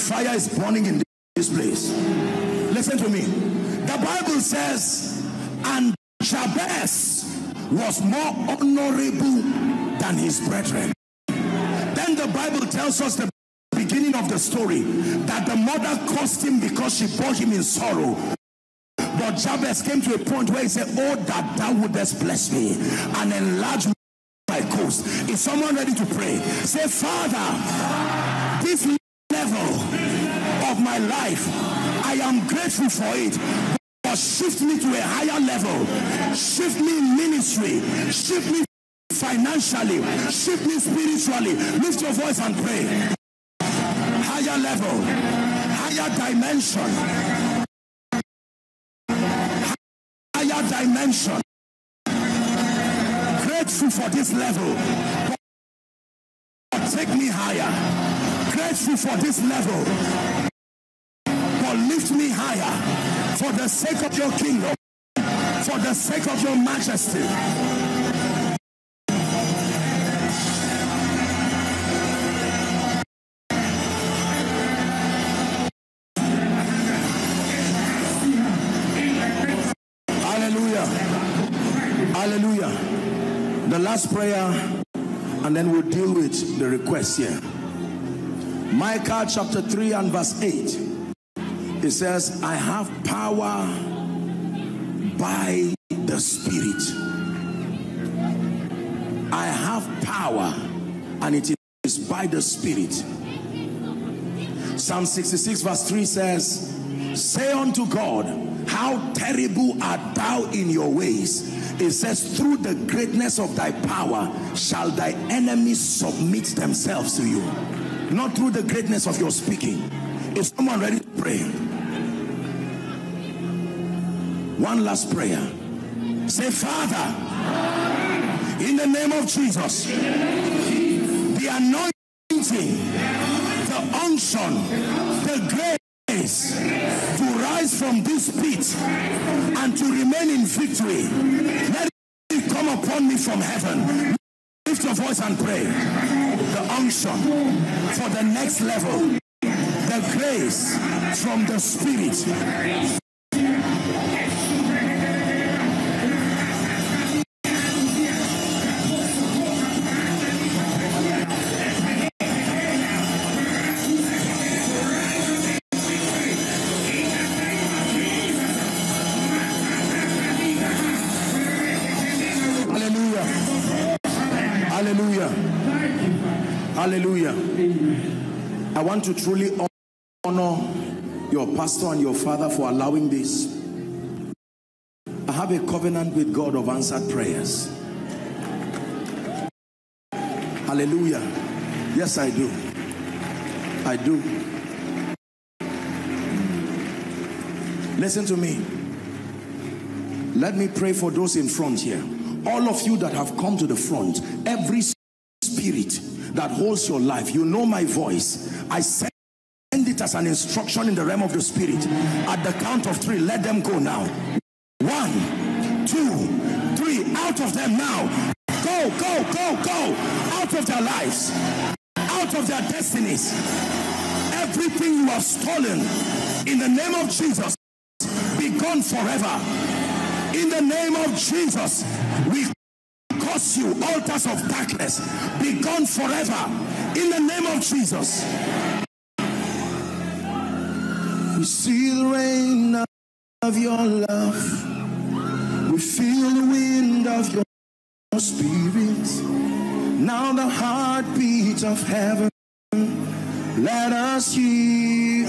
Fire is burning in this place. Listen to me. The Bible says, and Jabez was more honorable than his brethren. Then the Bible tells us the beginning of the story that the mother cursed him because she bore him in sorrow. But Jabez came to a point where he said, Oh, that thou wouldest bless me and enlarge my coast. Is someone ready to pray? Say, Father, this life. I am grateful for it. But shift me to a higher level. Shift me in ministry. Shift me financially. Shift me spiritually. Lift your voice and pray. Higher level. Higher dimension. Higher dimension. Grateful for this level. Take me higher grateful for this level. But lift me higher for the sake of your kingdom, for the sake of your majesty. Hallelujah. Hallelujah. The last prayer, and then we'll deal with the requests here. Micah chapter 3 and verse 8. It says, I have power by the Spirit. I have power and it is by the Spirit. Psalm 66 verse 3 says, Say unto God, how terrible art thou in your ways. It says, through the greatness of thy power shall thy enemies submit themselves to you not through the greatness of your speaking. Is someone ready to pray? One last prayer. Say, Father, in the name of Jesus, the anointing, the unction, the grace to rise from this pit and to remain in victory, let it come upon me from heaven. Lift your voice and pray. The unction for the next level. The grace from the Spirit. Want to truly honor your pastor and your father for allowing this. I have a covenant with God of answered prayers. Hallelujah. Yes, I do. I do. Listen to me. Let me pray for those in front here. All of you that have come to the front, every spirit that holds your life. You know my voice. I send it as an instruction in the realm of the spirit. At the count of three, let them go now. One, two, three. Out of them now. Go, go, go, go. Out of their lives. Out of their destinies. Everything you have stolen in the name of Jesus be gone forever. In the name of Jesus, we curse you, altars of darkness, be gone forever. In the name of Jesus. We see the rain of your love. We feel the wind of your spirit. Now the heartbeat of heaven. Let us hear.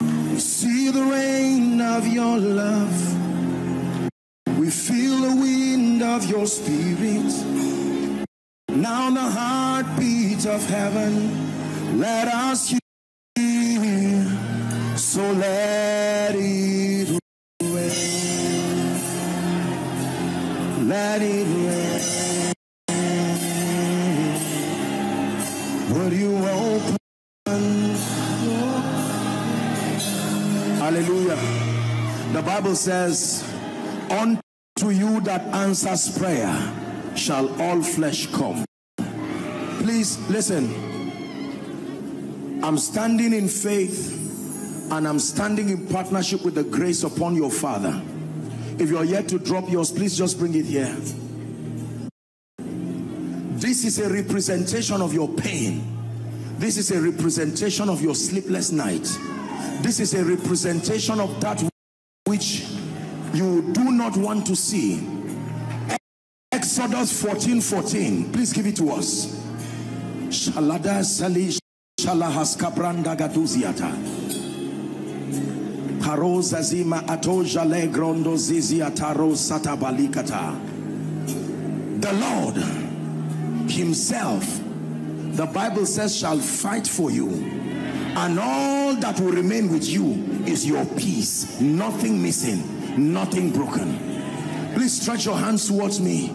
We see the rain of your love. Of your spirit. Now the heartbeat of heaven, let us hear. So let it rain. Let it rain. Would you open? Hallelujah. The Bible says, Unto you that answers prayer shall all flesh come. Please listen. I'm standing in faith and I'm standing in partnership with the grace upon your father. If you're yet to drop yours, please just bring it here. This is a representation of your pain. This is a representation of your sleepless night. This is a representation of that which you do not want to see. Exodus 14 14. Please give it to us. Shalada Sali Shalahas Kabranda Gaduziata. Parozazima Atojale Grondo Ziziataro Satabalikata. The Lord Himself, the Bible says, shall fight for you. And all that will remain with you is your peace. Nothing missing, nothing broken. Please stretch your hands towards me.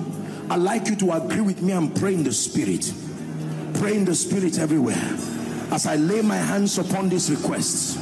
I'd like you to agree with me and pray in the spirit. Pray in the spirit everywhere. As I lay my hands upon these requests.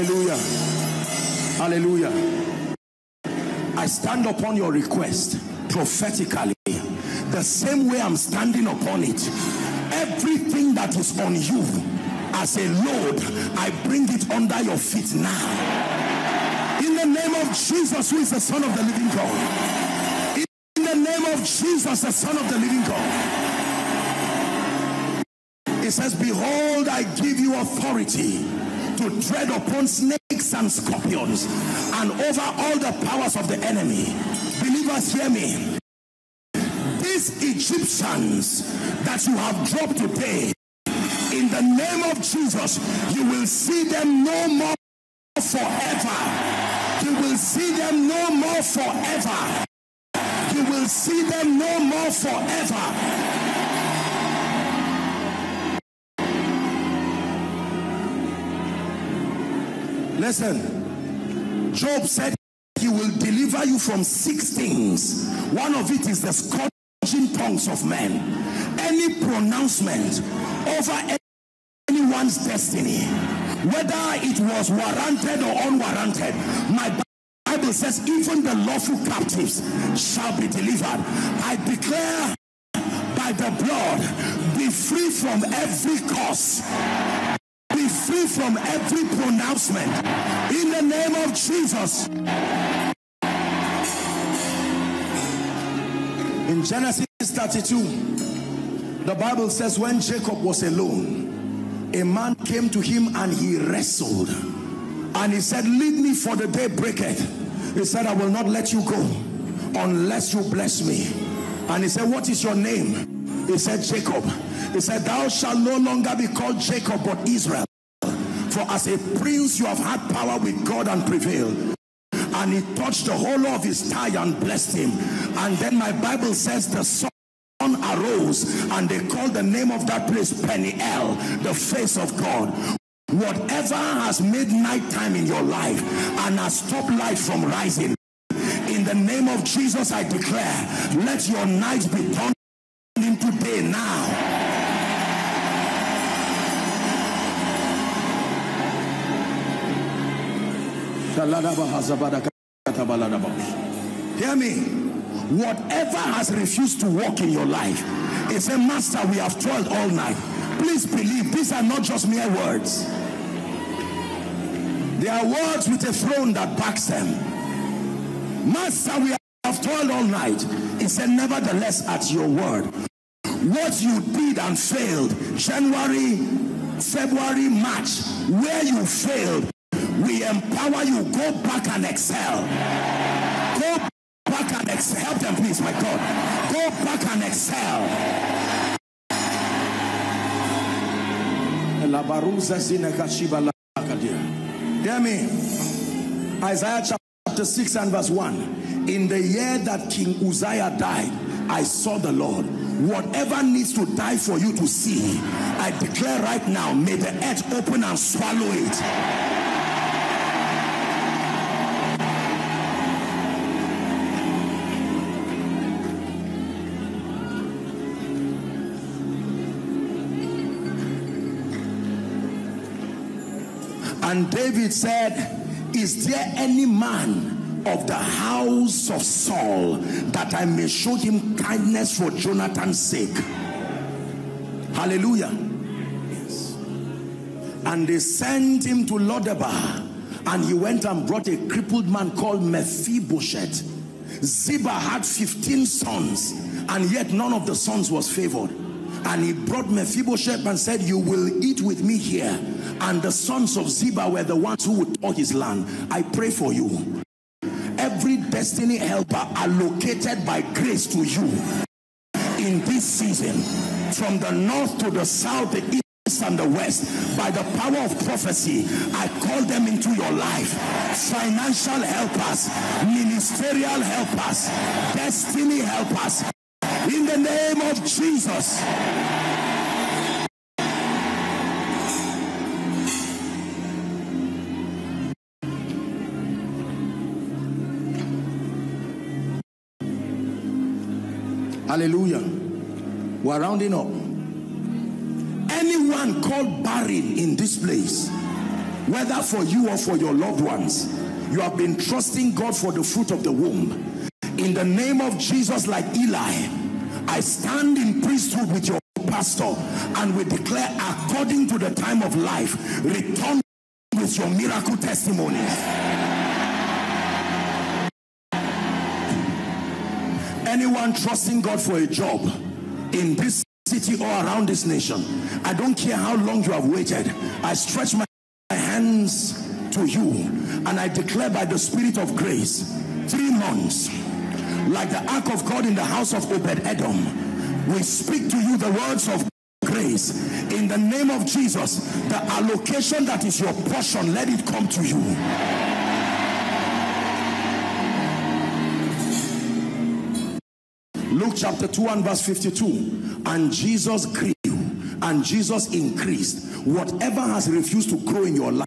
Hallelujah. Hallelujah. I stand upon your request prophetically. The same way I'm standing upon it. Everything that is on you as a load, I bring it under your feet now. In the name of Jesus, who is the Son of the living God. In the name of Jesus, the Son of the living God. It says, Behold, I give you authority to tread upon snakes and scorpions and over all the powers of the enemy. Believers, hear me. These Egyptians that you have dropped today, in the name of Jesus, you will see them no more forever. You will see them no more forever. You will see them no more forever. Listen, Job said he will deliver you from six things. One of it is the scourging tongues of men. Any pronouncement over anyone's destiny, whether it was warranted or unwarranted, my Bible says even the lawful captives shall be delivered. I declare by the blood, be free from every curse free from every pronouncement in the name of Jesus. In Genesis 32, the Bible says when Jacob was alone, a man came to him and he wrestled. And he said, lead me for the day breaketh. He said, I will not let you go unless you bless me. And he said, what is your name? He said, Jacob. He said, thou shalt no longer be called Jacob, but Israel. For as a prince, you have had power with God and prevailed. And he touched the whole of his thigh and blessed him. And then my Bible says the sun arose and they called the name of that place Peniel, the face of God. Whatever has made nighttime in your life and has stopped light from rising, in the name of Jesus, I declare, let your night be turned into day now. Hear me. whatever has refused to walk in your life, it's a master we have toiled all night. Please believe these are not just mere words. They are words with a throne that backs them. Master, we have toiled all night. He said, nevertheless, at your word, what you did and failed, January, February, March, where you failed, we empower you. Go back and excel. Go back and excel. Help them, please, my God. Go back and excel. Hear me. Isaiah chapter 6 and verse 1. In the year that King Uzziah died, I saw the Lord. Whatever needs to die for you to see, I declare right now, may the earth open and swallow it. And David said, Is there any man of the house of Saul that I may show him kindness for Jonathan's sake? Hallelujah. Yes. And they sent him to Lodebar, and he went and brought a crippled man called Mephibosheth. Ziba had 15 sons, and yet none of the sons was favored. And he brought Mephibosheth and said, You will eat with me here. And the sons of Ziba were the ones who would tog his land. I pray for you. Every destiny helper allocated by grace to you in this season, from the north to the south, the east and the west by the power of prophecy i call them into your life financial helpers ministerial helpers destiny helpers in the name of Jesus. Hallelujah. We're rounding up. Anyone called barren in this place, whether for you or for your loved ones, you have been trusting God for the fruit of the womb. In the name of Jesus, like Eli, I stand in priesthood with your pastor and we declare according to the time of life, return with your miracle testimony. Anyone trusting God for a job in this city or around this nation, I don't care how long you have waited, I stretch my hands to you and I declare by the spirit of grace, three months like the ark of God in the house of Obed Edom. We speak to you the words of grace in the name of Jesus. The allocation that is your portion, let it come to you. Luke chapter 2 and verse 52. And Jesus grew and Jesus increased. Whatever has refused to grow in your life,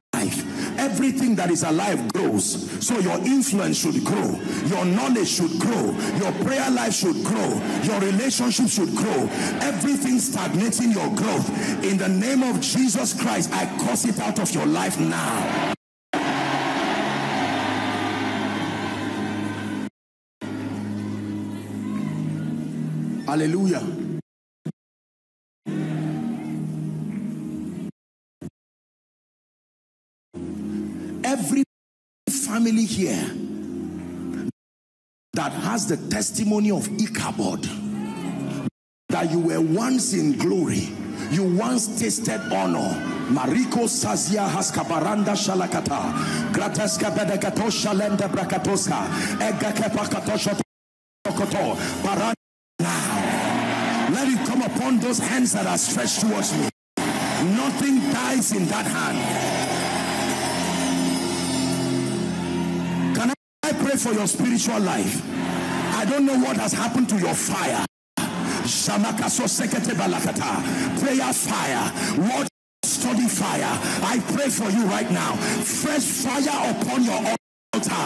everything that is alive grows. So your influence should grow. Your knowledge should grow. Your prayer life should grow. Your relationship should grow. Everything stagnating your growth. In the name of jesus christ i cause it out of your life now hallelujah. Every family here that has the testimony of Ichabod that you were once in glory you once tasted honor. Mariko Sazia Haskabaranda Shalakata. Grateska Bedegato Shalenda Brakatoska. Egakepakatosha Tokoto. Baran upon those hands that are stretched towards me nothing dies in that hand Can I pray for your spiritual life. I don't know what has happened to your fire. Prayer fire. What study fire. I pray for you right now. Fresh fire upon your altar.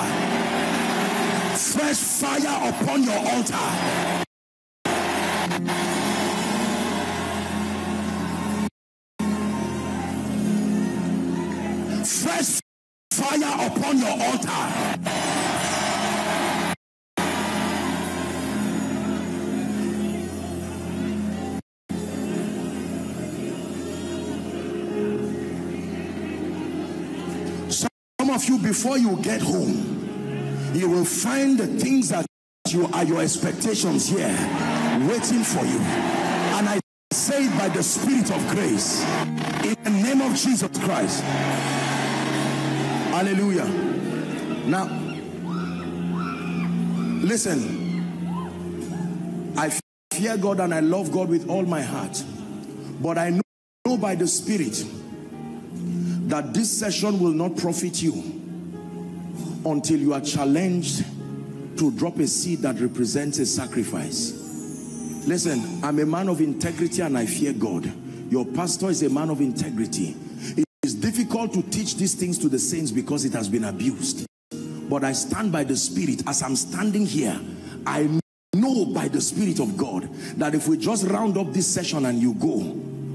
Fresh fire upon your altar. fire upon your altar. Some of you, before you get home, you will find the things that you are your expectations here waiting for you. And I say it by the Spirit of grace in the name of Jesus Christ. Hallelujah. Now, listen. I fear God and I love God with all my heart. But I know by the Spirit that this session will not profit you until you are challenged to drop a seed that represents a sacrifice. Listen, I'm a man of integrity and I fear God. Your pastor is a man of integrity. Difficult to teach these things to the saints because it has been abused. But I stand by the Spirit. As I'm standing here, I know by the Spirit of God that if we just round up this session and you go,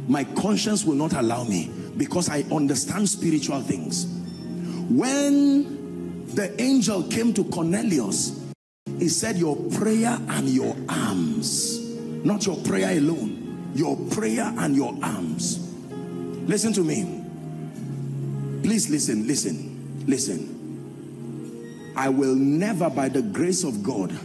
my conscience will not allow me because I understand spiritual things. When the angel came to Cornelius, he said, Your prayer and your alms, not your prayer alone, your prayer and your alms. Listen to me. Please listen, listen, listen. I will never, by the grace of God,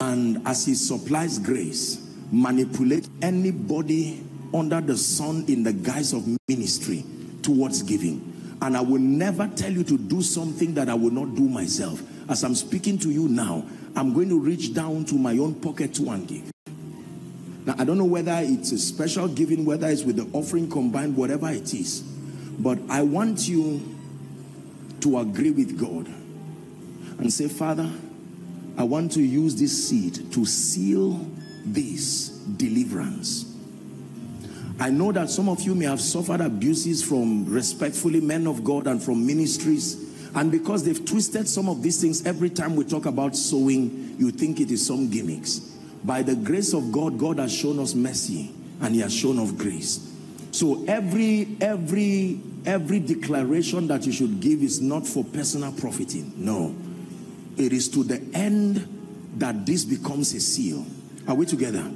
and as He supplies grace, manipulate anybody under the sun in the guise of ministry towards giving. And I will never tell you to do something that I will not do myself. As I'm speaking to you now, I'm going to reach down to my own pocket to and give. Now, I don't know whether it's a special giving, whether it's with the offering combined, whatever it is. But I want you to agree with God and say, Father, I want to use this seed to seal this deliverance I know that some of you may have suffered abuses from respectfully men of God and from ministries. And because they've twisted some of these things, every time we talk about sowing, you think it is some gimmicks. By the grace of God, God has shown us mercy and he has shown of grace. So every, every, every declaration that you should give is not for personal profiting. No. It is to the end that this becomes a seal. Are we together?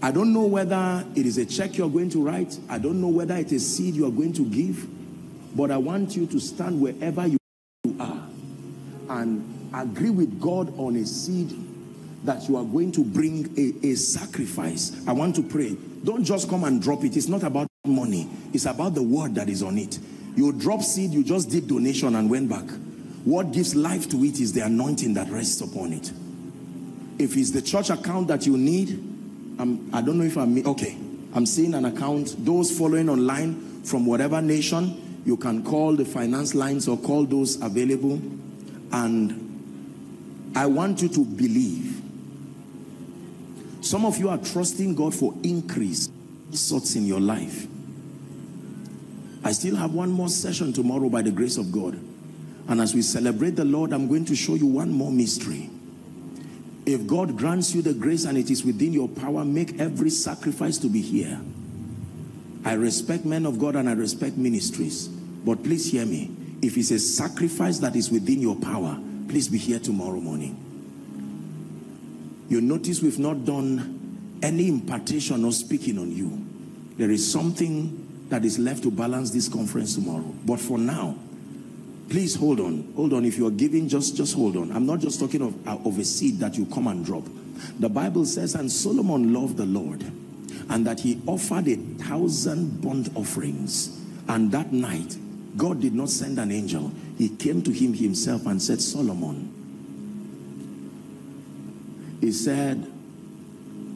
I don't know whether it is a check you're going to write. I don't know whether it is seed you are going to give. But I want you to stand wherever you are and agree with God on a seed that you are going to bring a, a sacrifice. I want to pray. Don't just come and drop it. It's not about money. It's about the word that is on it. You drop seed, you just did donation and went back. What gives life to it is the anointing that rests upon it. If it's the church account that you need, I'm, I don't know if I'm, okay. I'm seeing an account. Those following online from whatever nation, you can call the finance lines or call those available. And I want you to believe. Some of you are trusting God for increase sorts in your life. I still have one more session tomorrow by the grace of God. And as we celebrate the Lord, I'm going to show you one more mystery. If God grants you the grace and it is within your power, make every sacrifice to be here. I respect men of God and I respect ministries. But please hear me. If it's a sacrifice that is within your power, please be here tomorrow morning. You notice we've not done any impartation or speaking on you. There is something that is left to balance this conference tomorrow. But for now, Please hold on. Hold on. If you're giving, just, just hold on. I'm not just talking of, uh, of a seed that you come and drop. The Bible says, and Solomon loved the Lord, and that he offered a thousand burnt offerings. And that night, God did not send an angel. He came to him himself and said, Solomon, he said,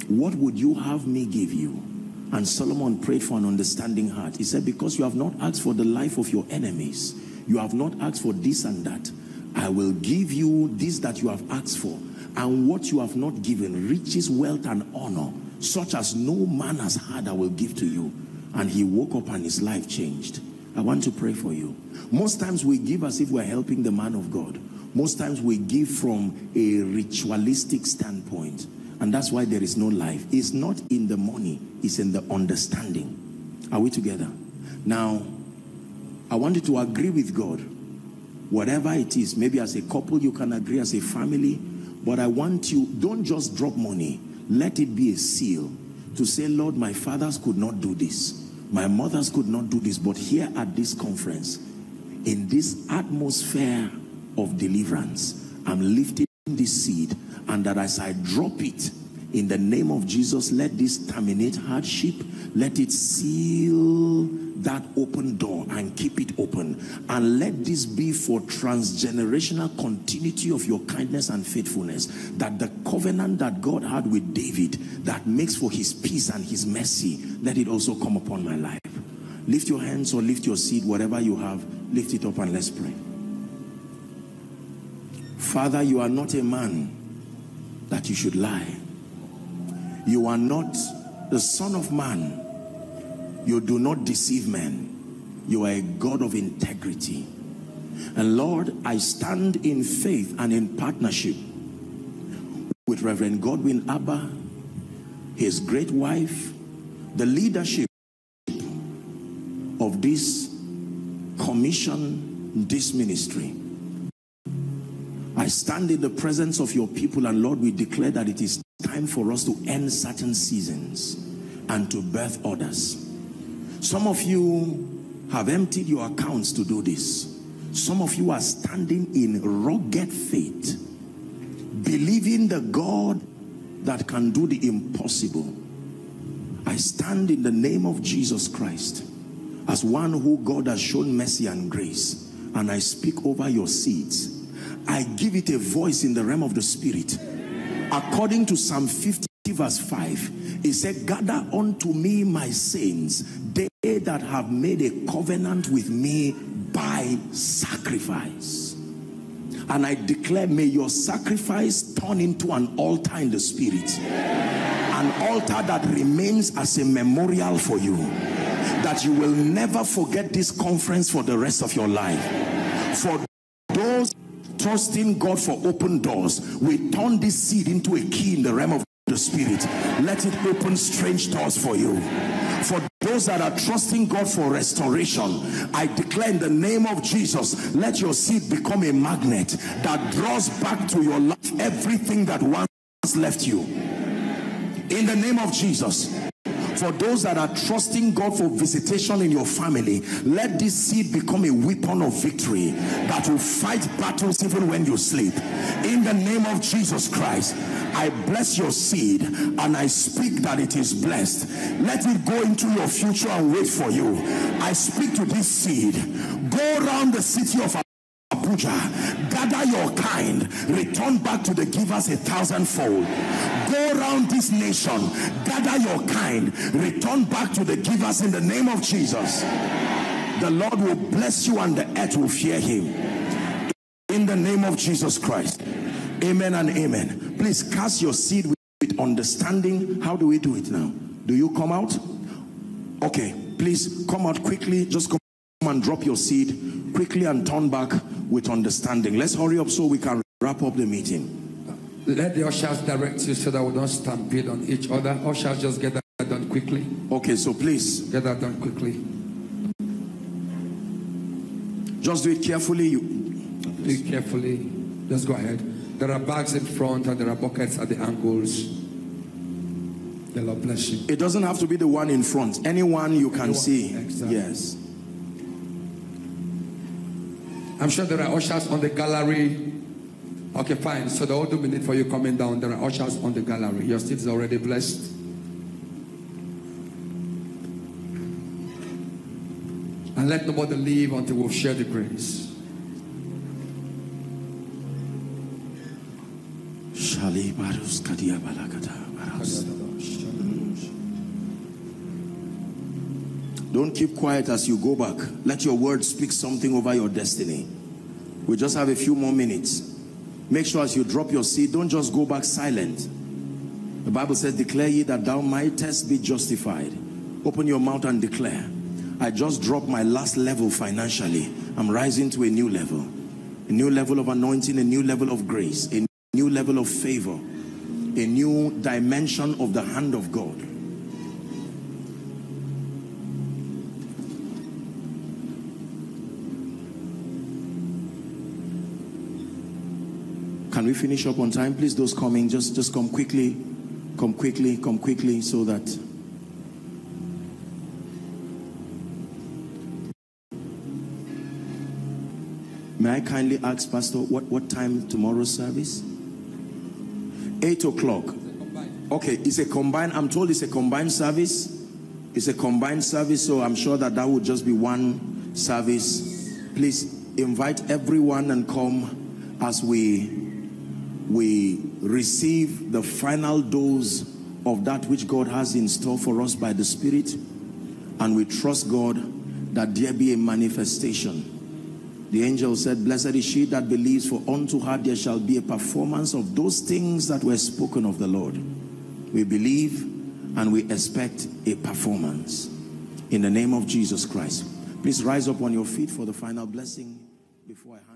what would you have me give you? And Solomon prayed for an understanding heart. He said, because you have not asked for the life of your enemies, you have not asked for this and that. I will give you this that you have asked for. And what you have not given, riches, wealth, and honor, such as no man has had, I will give to you. And he woke up and his life changed. I want to pray for you. Most times we give as if we're helping the man of God. Most times we give from a ritualistic standpoint. And that's why there is no life. It's not in the money, it's in the understanding. Are we together? Now, I want you to agree with God. Whatever it is, maybe as a couple you can agree, as a family, but I want you, don't just drop money. Let it be a seal to say, Lord, my fathers could not do this. My mothers could not do this, but here at this conference, in this atmosphere of deliverance, I'm lifting this seed and that as I drop it, in the name of Jesus, let this terminate hardship. Let it seal that open door and keep it open. And let this be for transgenerational continuity of your kindness and faithfulness. That the covenant that God had with David that makes for his peace and his mercy, let it also come upon my life. Lift your hands or lift your seat, whatever you have, lift it up and let's pray. Father, you are not a man that you should lie. You are not the son of man. You do not deceive men. You are a God of integrity. And Lord, I stand in faith and in partnership with Reverend Godwin Abba, his great wife, the leadership of this commission, this ministry. I stand in the presence of your people and Lord, we declare that it is time for us to end certain seasons and to birth others. Some of you have emptied your accounts to do this. Some of you are standing in rugged faith, believing the God that can do the impossible. I stand in the name of Jesus Christ as one who God has shown mercy and grace, and I speak over your seeds I give it a voice in the realm of the spirit. According to Psalm 50 verse 5, it said, Gather unto me my saints, they that have made a covenant with me by sacrifice. And I declare, may your sacrifice turn into an altar in the spirit. An altar that remains as a memorial for you. That you will never forget this conference for the rest of your life. For those trusting God for open doors, we turn this seed into a key in the realm of the spirit. Let it open strange doors for you. For those that are trusting God for restoration, I declare in the name of Jesus, let your seed become a magnet that draws back to your life everything that once left you. In the name of Jesus, for those that are trusting God for visitation in your family, let this seed become a weapon of victory that will fight battles even when you sleep. In the name of Jesus Christ, I bless your seed and I speak that it is blessed. Let it go into your future and wait for you. I speak to this seed. Go around the city of Abuja, gather your kind, return back to the givers a thousandfold go around this nation, gather your kind, return back to the givers in the name of Jesus. The Lord will bless you and the earth will fear him. In the name of Jesus Christ. Amen and amen. Please cast your seed with understanding. How do we do it now? Do you come out? Okay, please come out quickly. Just come and drop your seed quickly and turn back with understanding. Let's hurry up so we can wrap up the meeting. Let the ushers direct you so that we don't stampede on each other. Ushers, just get that done quickly. Okay, so please. Get that done quickly. Just do it carefully. You... Do it carefully. Just go ahead. There are bags in front and there are buckets at the angles. The Lord bless you. It doesn't have to be the one in front. Anyone you can Anyone. see. Exactly. Yes. I'm sure there are ushers on the gallery Okay, fine. So the order minute for you coming down, there are ushers on the gallery. Your seat is already blessed. And let nobody leave until we've shared the grace. Don't keep quiet as you go back. Let your word speak something over your destiny. We just have a few more minutes. Make sure as you drop your seed, don't just go back silent. The Bible says, declare ye that thou mightest be justified. Open your mouth and declare. I just dropped my last level financially. I'm rising to a new level. A new level of anointing, a new level of grace, a new level of favor, a new dimension of the hand of God. We finish up on time? Please, those coming, just, just come quickly. Come quickly, come quickly so that May I kindly ask, Pastor, what, what time tomorrow's service? Eight o'clock. Okay, it's a combined, I'm told it's a combined service. It's a combined service, so I'm sure that that would just be one service. Please invite everyone and come as we we receive the final dose of that which God has in store for us by the Spirit, and we trust God that there be a manifestation the angel said, Blessed is she that believes, for unto her there shall be a performance of those things that were spoken of the Lord. We believe and we expect a performance. In the name of Jesus Christ. Please rise up on your feet for the final blessing before I hand.